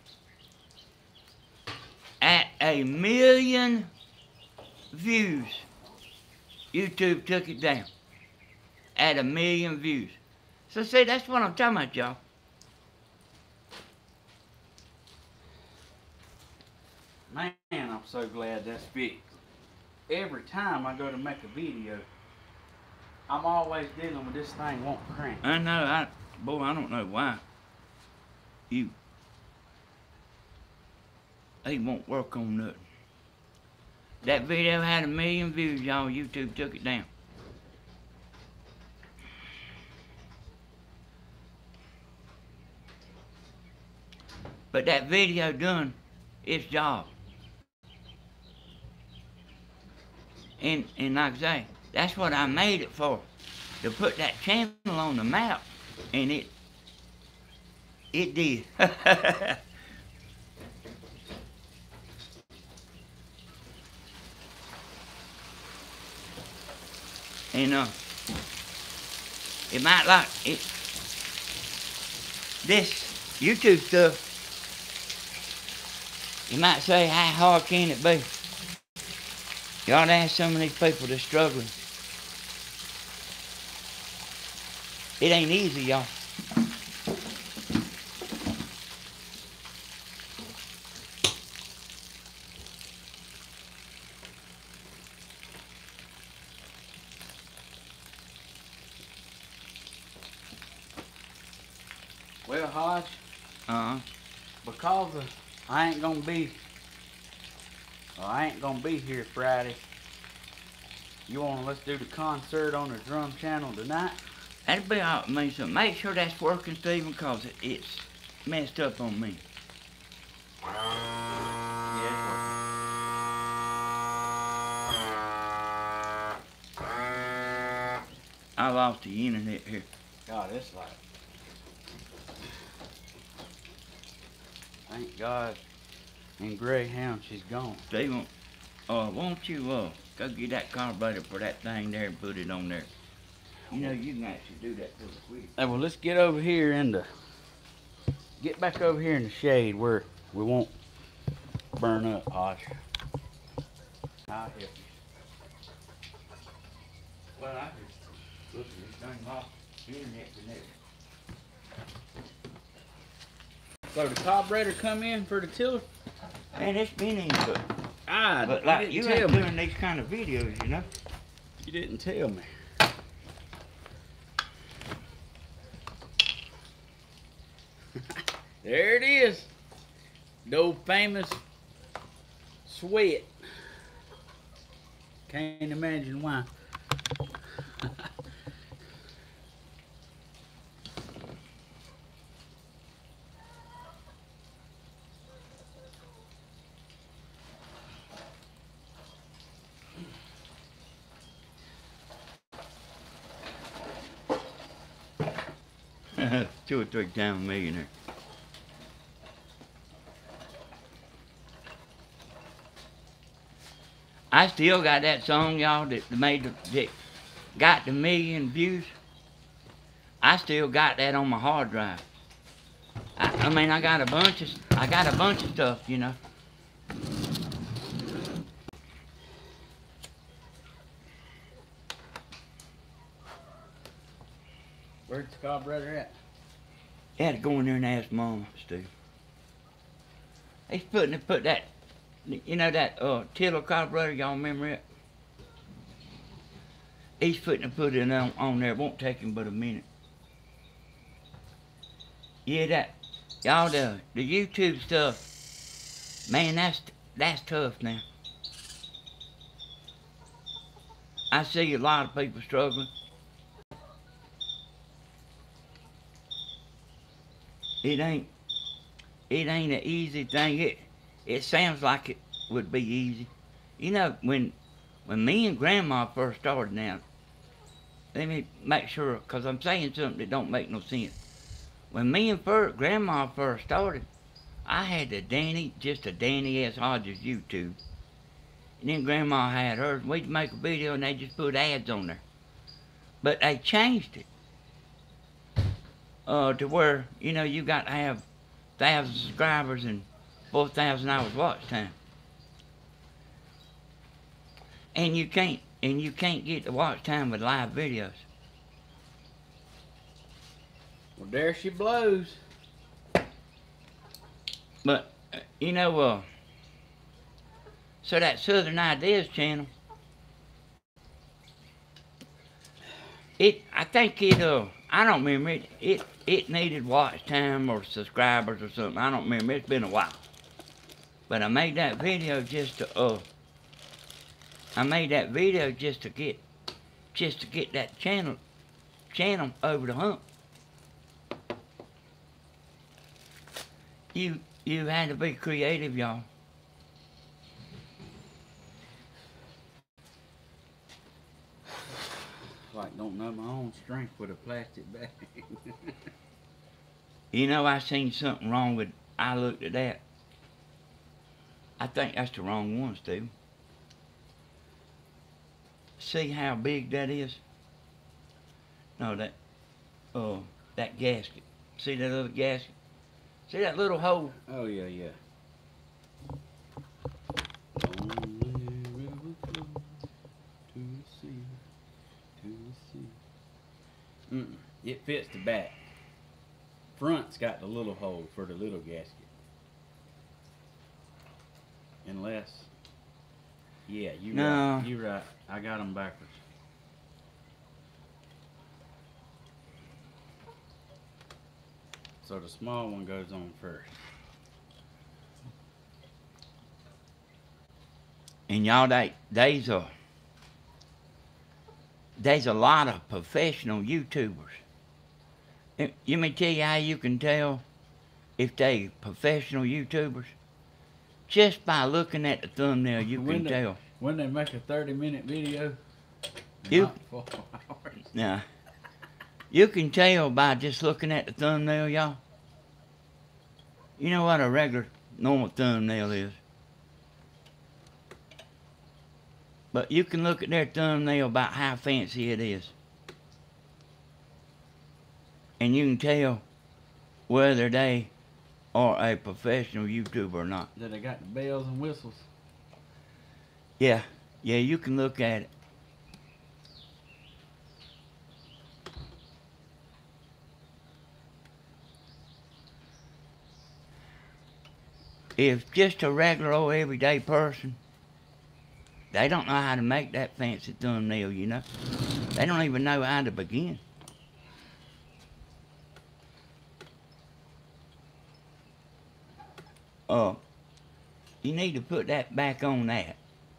At a million views, YouTube took it down. At a million views. So see, that's what I'm talking about, y'all. Man, I'm so glad that's fixed. Every time I go to make a video, I'm always dealing with this thing won't crank. I know, I boy, I don't know why. You they won't work on nothing. That video had a million views, y'all. YouTube took it down. But that video done its job. And and like I say, that's what I made it for. To put that channel on the map. And it it did. *laughs* and uh it might like it this YouTube stuff you might say how hard can it be? You ought to ask some of these people that's struggling. It ain't easy, y'all. Well, Hodge, Uh-huh. because of, I ain't gonna be, well, I ain't gonna be here Friday. You wanna let's do the concert on the drum channel tonight? That'd be all me. So make sure that's working, Steven, cause it, it's messed up on me. Yeah. I lost the internet here. God, it's like. Thank God. And Greyhound, she's gone. Steven, uh, won't you uh go get that carburetor for that thing there and put it on there? You know you can actually do that pretty quick. Hey, well, let's get over here in the. Get back over here in the shade where we won't burn up, Hodge. I'll help you. Well, I just look at this thing off internet connection. So the carburetor come in for the tiller? Man, it's been in, but, Ah, but like didn't you ain't me. doing these kind of videos, you know. You didn't tell me. *laughs* there it is. Old famous sweat. Can't imagine why. Two or three time millionaire. I still got that song, y'all, that made the, that got the million views. I still got that on my hard drive. I, I mean, I got a bunch of, I got a bunch of stuff, you know. Where's the carburetor at? Had to go in there and ask Mama, Steve. He's putting to put that, you know that uh tiller carburetor. Y'all remember it? He's putting to put it on, on there. It won't take him but a minute. Yeah, that y'all the the YouTube stuff, man. That's that's tough now. I see a lot of people struggling. It ain't it ain't an easy thing. It it sounds like it would be easy. You know, when when me and Grandma first started now, let me make sure, cause I'm saying something that don't make no sense. When me and fir- Grandma first started, I had the Danny, just a Danny S. Hodges YouTube. And then Grandma had hers. and We'd make a video and they just put ads on there. But they changed it. Uh, to where you know you got to have thousand subscribers and four thousand hours watch time, and you can't and you can't get the watch time with live videos. Well, there she blows. But uh, you know, uh, so that Southern Ideas channel, it I think it uh I don't remember it it it needed watch time or subscribers or something. I don't remember. It's been a while. But I made that video just to uh I made that video just to get just to get that channel channel over the hump. You you had to be creative, y'all. Don't know my own strength with a plastic bag. *laughs* You know, I seen something wrong with. I looked at that. I think that's the wrong one, Steve. See how big that is? No, that. Oh, that gasket. See that little gasket? See that little hole? oh yeah, yeah. Only river flows to the sea, to the sea. Mm-mm. It fits the back. Front's got the little hole for the little gasket. Unless, yeah, you No. right. You right. I got them backwards. So the small one goes on first. And y'all, they, there's a. There's a lot of professional YouTubers. Eh, me tell you how you can tell if they professional YouTubers. Just by looking at the thumbnail, you When can they- tell. When they make a 30 minute video, You- four hours. Now, you can tell by just looking at the thumbnail, y'all. You know what a regular, normal thumbnail is. But you can look at their thumbnail about how fancy it is. And you can tell whether they are a professional YouTuber or not. That they got the bells and whistles. Yeah, yeah, you can look at it. If just a regular old everyday person, they don't know how to make that fancy thumbnail, you know. They don't even know how to begin. Uh, you need to put that back on that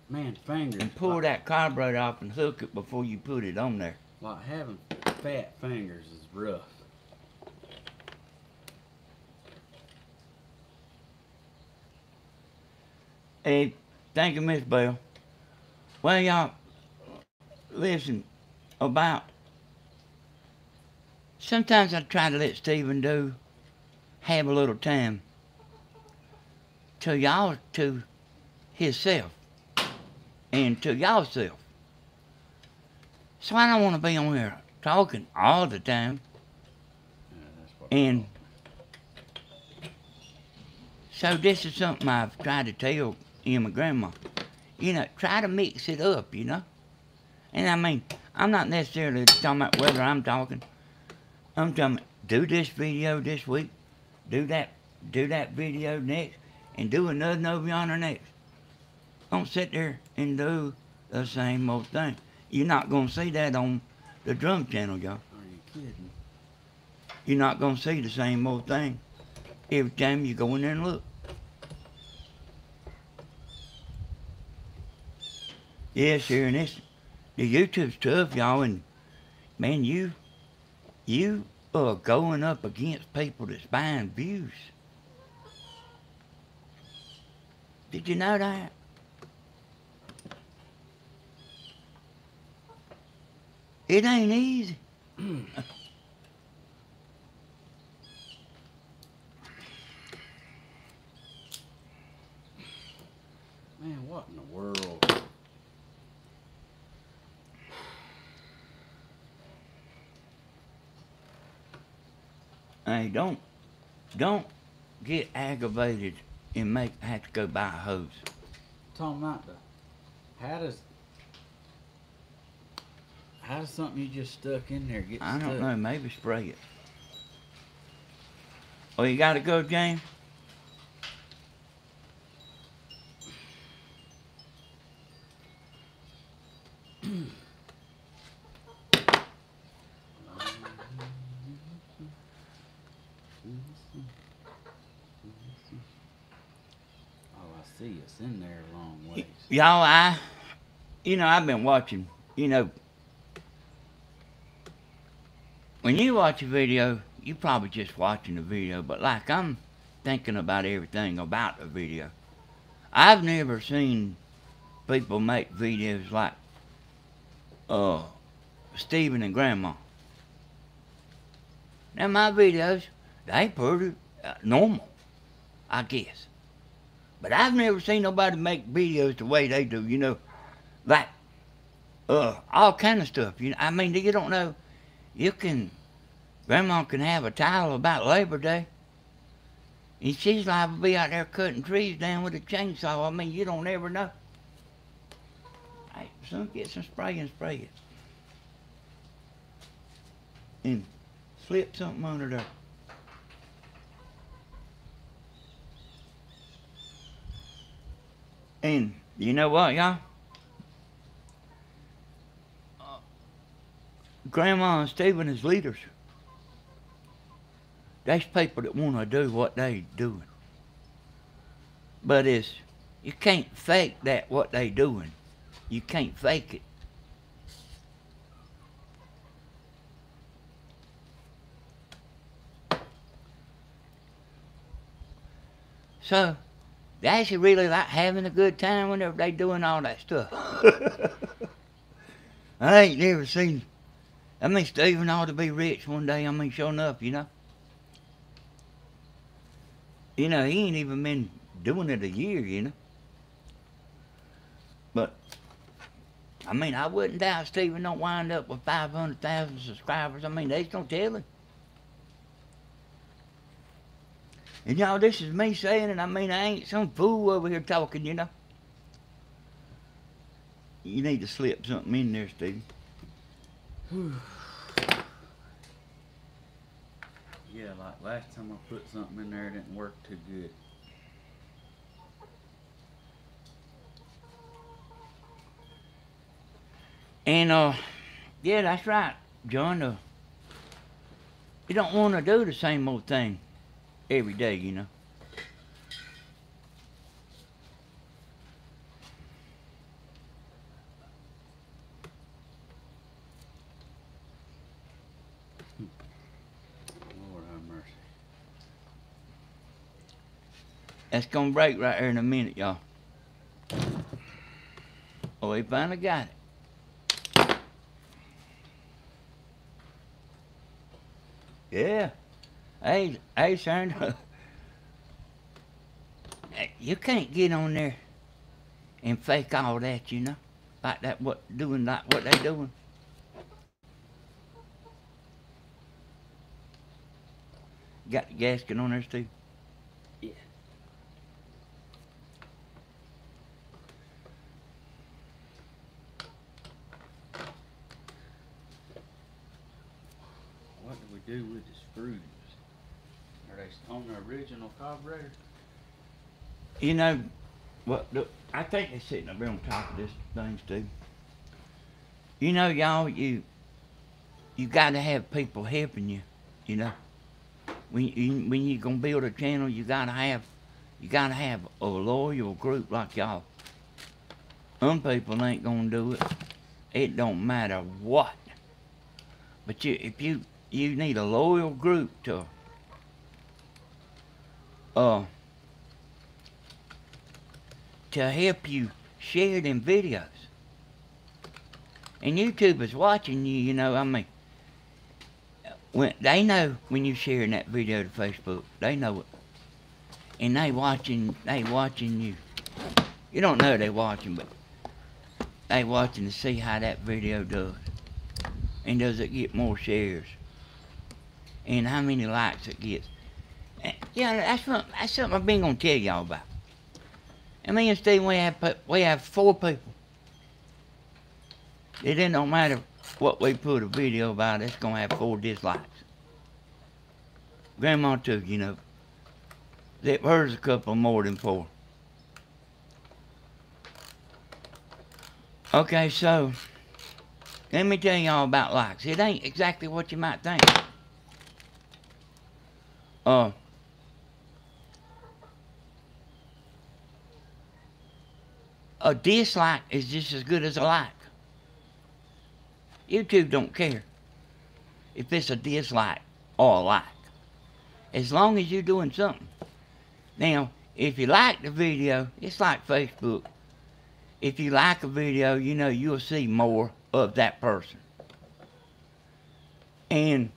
Man, fingers. and pull like, that carburetor off and hook it before you put it on there. Like having fat fingers is rough. Hey, thank you, Miss Bell. Well, y'all, listen about. Sometimes I try to let Steven do have a little time to y'all, to himself, and to y'allself. So I don't want to be on here talking all the time. Yeah, And so this is something I've tried to tell Emma grandma. You know, try to mix it up, you know? And I mean, I'm not necessarily talking about whether I'm talking. I'm talking do this video this week, do that do that video next, and do another over yonder next. Don't sit there and do the same old thing. You're not gonna see that on the drum channel, y'all. Are you kidding? You're not gonna see the same old thing every time you go in there and look. Yeah, sure, and this the YouTube's tough, y'all, and man, you you are going up against people that's buying views. Did you know that? It ain't easy. *clears throat* Man, what in the world? Hey, don't, don't get aggravated and make have to go buy a hose. About the, how does, how does something you just stuck in there get I stuck? don't know. Maybe spray it. Oh, you got to go, James. Oh, I see. It's in there a long ways. Y'all, I, you know, I've been watching, you know, when you watch a video, you're probably just watching the video, but like I'm thinking about everything about the video. I've never seen people make videos like, uh, Steven and Grandma. Now my videos, they pretty uh, normal, I guess. But I've never seen nobody make videos the way they do, you know, like uh all kind of stuff. You know, I mean, you don't know. You can, Grandma can have a title about Labor Day, and she's liable to be out there cutting trees down with a chainsaw. I mean, you don't ever know. Hey, son, get some spray and spray it, and slip something under there. And you know what, y'all? Uh, Grandma and Steven is leaders. There's people that want to do what they doing. But it's, you can't fake that what they doing. You can't fake it. So, they actually really like having a good time whenever they doing all that stuff. *laughs* I ain't never seen. I mean, Steven ought to be rich one day. I mean, sure enough, you know. You know, he ain't even been doing it a year, you know. But, I mean, I wouldn't doubt Steven don't wind up with 500,000 subscribers. I mean, they just don't tell him. And y'all, this is me saying it. I mean, I ain't some fool over here talking, you know. You need to slip something in there, Steve. *sighs* Yeah, like last time I put something in there, it didn't work too good. And uh, yeah, that's right, John. Uh, you don't want to do the same old thing every day, you know. Lord have mercy. That's gonna break right here in a minute, y'all. Oh, he finally got it. Yeah. Hey, hey, son. You can't get on there and fake all that, you know, like that. What doing like what they doing? Got the gasket on there, Steve. Yeah. What do we do with the screws? On the original carburetor? You know, what? I think they're sitting up there on top of this thing, Steve. You know, y'all, you you got to have people helping you. You know, when you when you're gonna build a channel, you gotta have you gotta have a loyal group like y'all. Some people ain't gonna do it. It don't matter what. But you, if you you need a loyal group to uh to help you share them videos. And YouTube is watching you, you know, I mean, when they know when you're sharing that video to Facebook, they know it. And they watching, they watching you. You don't know they watching, but they watching to see how that video does. And does it get more shares? and how many likes it gets. Yeah, that's what, that's something I've been gonna tell y'all about. And me and Steve, we have we have four people. It didn't don't matter what we put a video about. It's gonna have four dislikes. Grandma too, you know. That hers a couple more than four. Okay, so let me tell y'all about likes. It ain't exactly what you might think. Uh, a dislike is just as good as a like. YouTube don't care if it's a dislike or a like. As long as you're doing something. Now, if you like the video, it's like Facebook. If you like a video, you know you'll see more of that person. And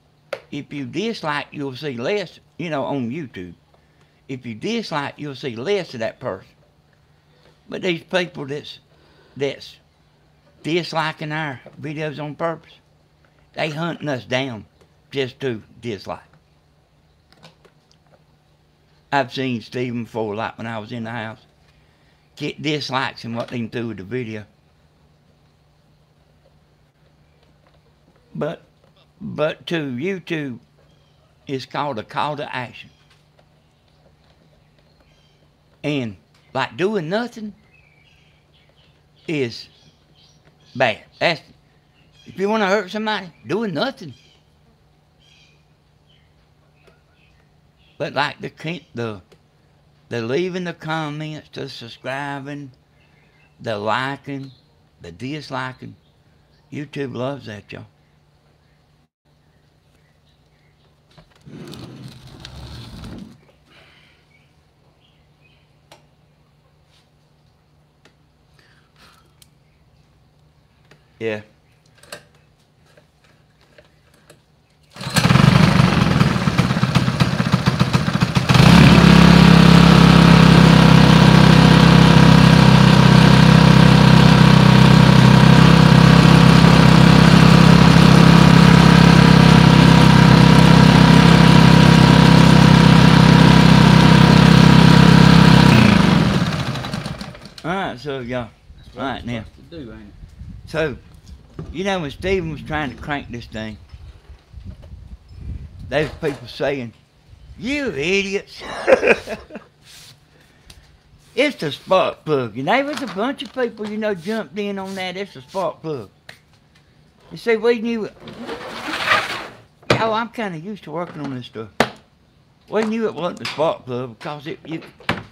if you dislike, you'll see less, you know, on YouTube. If you dislike, you'll see less of that person. But these people that's that's disliking our videos on purpose, they hunting us down just to dislike. I've seen Steven before, like when I was in the house, get dislikes and what they do with the video. But but to YouTube, it's called a call to action. And like doing nothing is bad. That's if you want to hurt somebody, doing nothing. But like the the the leaving the comments, the subscribing, the liking, the disliking, YouTube loves that, y'all. Yeah. All right, so y'all. That's All right, it's now. to do, ain't it? So, you know, when Steven was trying to crank this thing, there was people saying, "You idiots!" *laughs* it's the spark plug, and there was a bunch of people, you know, jumped in on that. It's a spark plug. You see, we knew it. Oh, I'm kind of used to working on this stuff. We knew it wasn't the spark plug because it, you,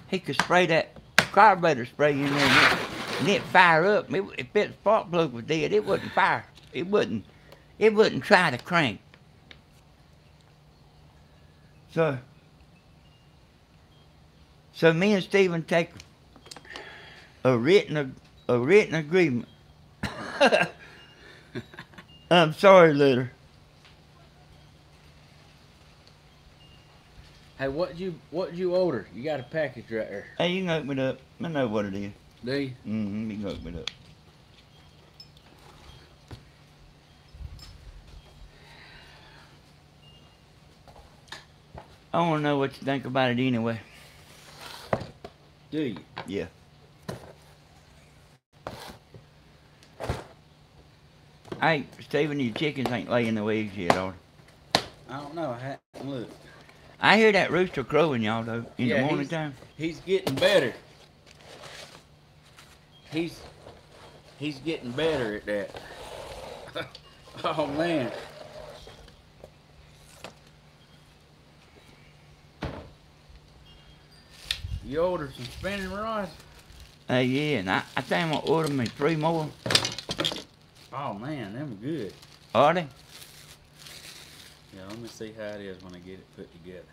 he could spray that carburetor spray in there and it, fire up. It, if that spark plug was dead, it wouldn't fire. It wouldn't. It wouldn't try to crank. So. So me and Steven take a written a written agreement. *coughs* I'm sorry, Litter. Hey, what you what you order? You got a package right there. Hey, you can open it up. I know what it is. Mm-hmm. You can open it up. I want to know what you think about it anyway. Do you? Yeah. Hey, Steven, your chickens ain't laying the eggs yet, are they? I don't know. I hadn't looked. I hear that rooster crowing, y'all, though, in Yeah, the he's- morning time. He's getting better. He's he's getting better at that. *laughs* oh man. You ordered some spinning rods? Hey, yeah, and I, I think I'm going to order me three more. Oh man, them are good. Are they? Yeah, let me see how it is when I get it put together.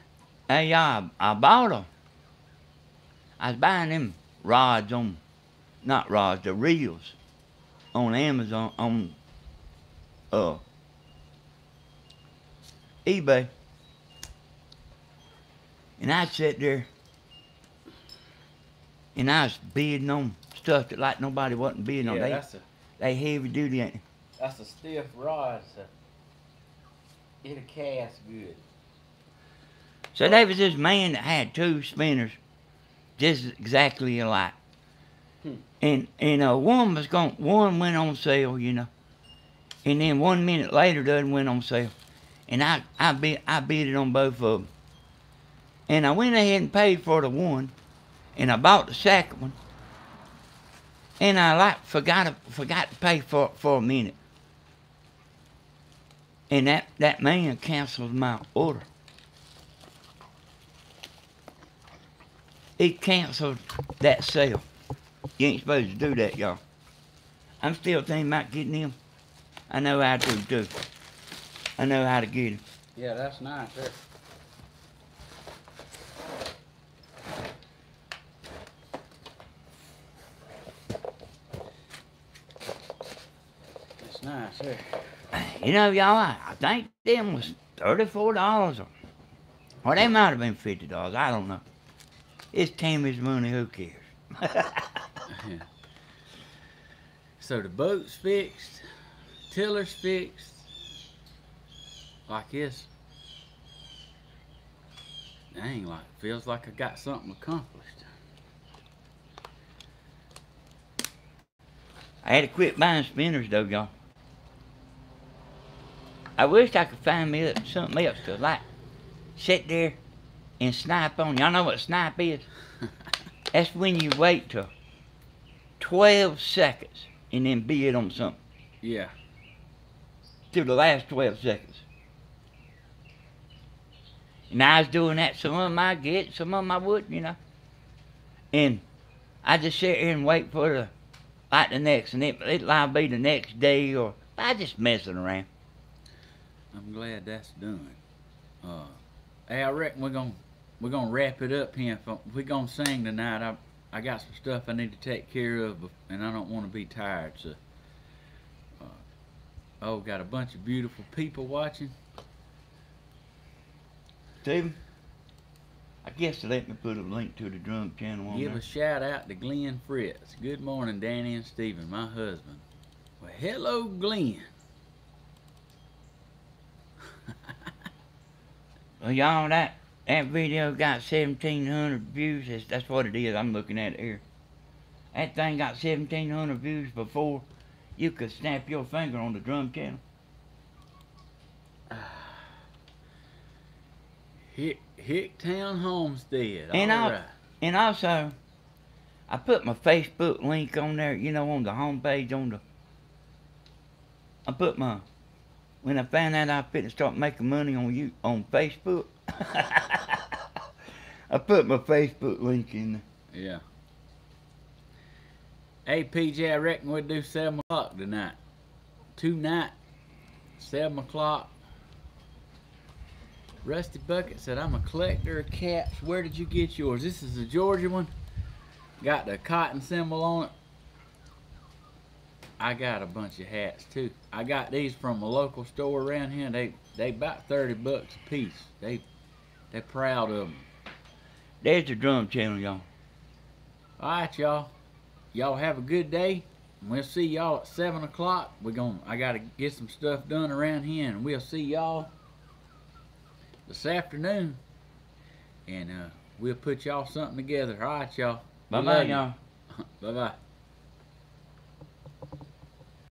Hey, y'all, I bought them. I was buying them rods on, not rods, the reels on Amazon, on, uh, eBay. And I sat there and I was bidding on stuff that like nobody wasn't bidding on. Yeah, They, that's a they heavy duty, ain't they? that's a stiff rod, so it'll cast good. So there was this man that had two spinners, just exactly alike. And and uh, one was going, one went on sale, you know, and then one minute later, the other went on sale, and I I bid I bid it on both of them, and I went ahead and paid for the one, and I bought the second one, and I like forgot forgot to pay for for a minute, and that that man canceled my order. He canceled that sale. You ain't supposed to do that, y'all. I'm still thinking about getting him. I know how to do. I know how to get him. Yeah, that's nice. There. That's nice. There. You know, y'all, I, think them was thirty-four dollars, or or they might have been fifty dollars. I don't know. It's Tammy's money. Who cares? *laughs* So the boat's fixed, tiller's fixed. Like this. Dang, like feels like I got something accomplished. I had to quit buying spinners, though, y'all. I wish I could find me something else to like sit there and snipe on. Y'all know what snipe is? *laughs* That's when you wait till 12 seconds and then bid on something Yeah. till the last 12 seconds. And I was doing that. Some of them I get, some of them I wouldn't, you know. And I just sit here and wait for the, like the next, and it, it'll be the next day or I just messing around. I'm glad that's done. Uh, hey, I reckon we're gonna we're gonna wrap it up here. If we're gonna sing tonight, I I got some stuff I need to take care of, and I don't want to be tired. So, uh, oh, got a bunch of beautiful people watching. Steven, I guess let me put a link to the drum channel on Give there. a shout out to Glenn Fritz. Good morning, Danny and Steven, my husband. Well, hello, Glenn. Well, y'all, that that video got 1,700 views. That's, that's what it is. I'm looking at here. That thing got 1,700 views before you could snap your finger on the drum channel. *sighs* Hick, Hicktown Homestead. And All I'll- right. And also, I put my Facebook link on there, you know, on the homepage on the. I put my. When I found out I was to start making money on you on Facebook, *laughs* I put my Facebook link in there. Yeah. Hey, PJ, I reckon we'll do 7 o'clock tonight. Tonight, 7 o'clock. Rusty Bucket said, I'm a collector of caps. Where did you get yours? This is a Georgia one. Got the cotton symbol on it. I got a bunch of hats too. I got these from a local store around here. They they about 30 bucks a piece. They they proud of them. There's the drum channel, y'all. All right, y'all. Y'all have a good day. We'll see y'all at seven o'clock. We're going. to I gotta get some stuff done around here, and we'll see y'all this afternoon. And uh, we'll put y'all something together. All right, y'all. Bye bye, y'all. *laughs* Bye bye.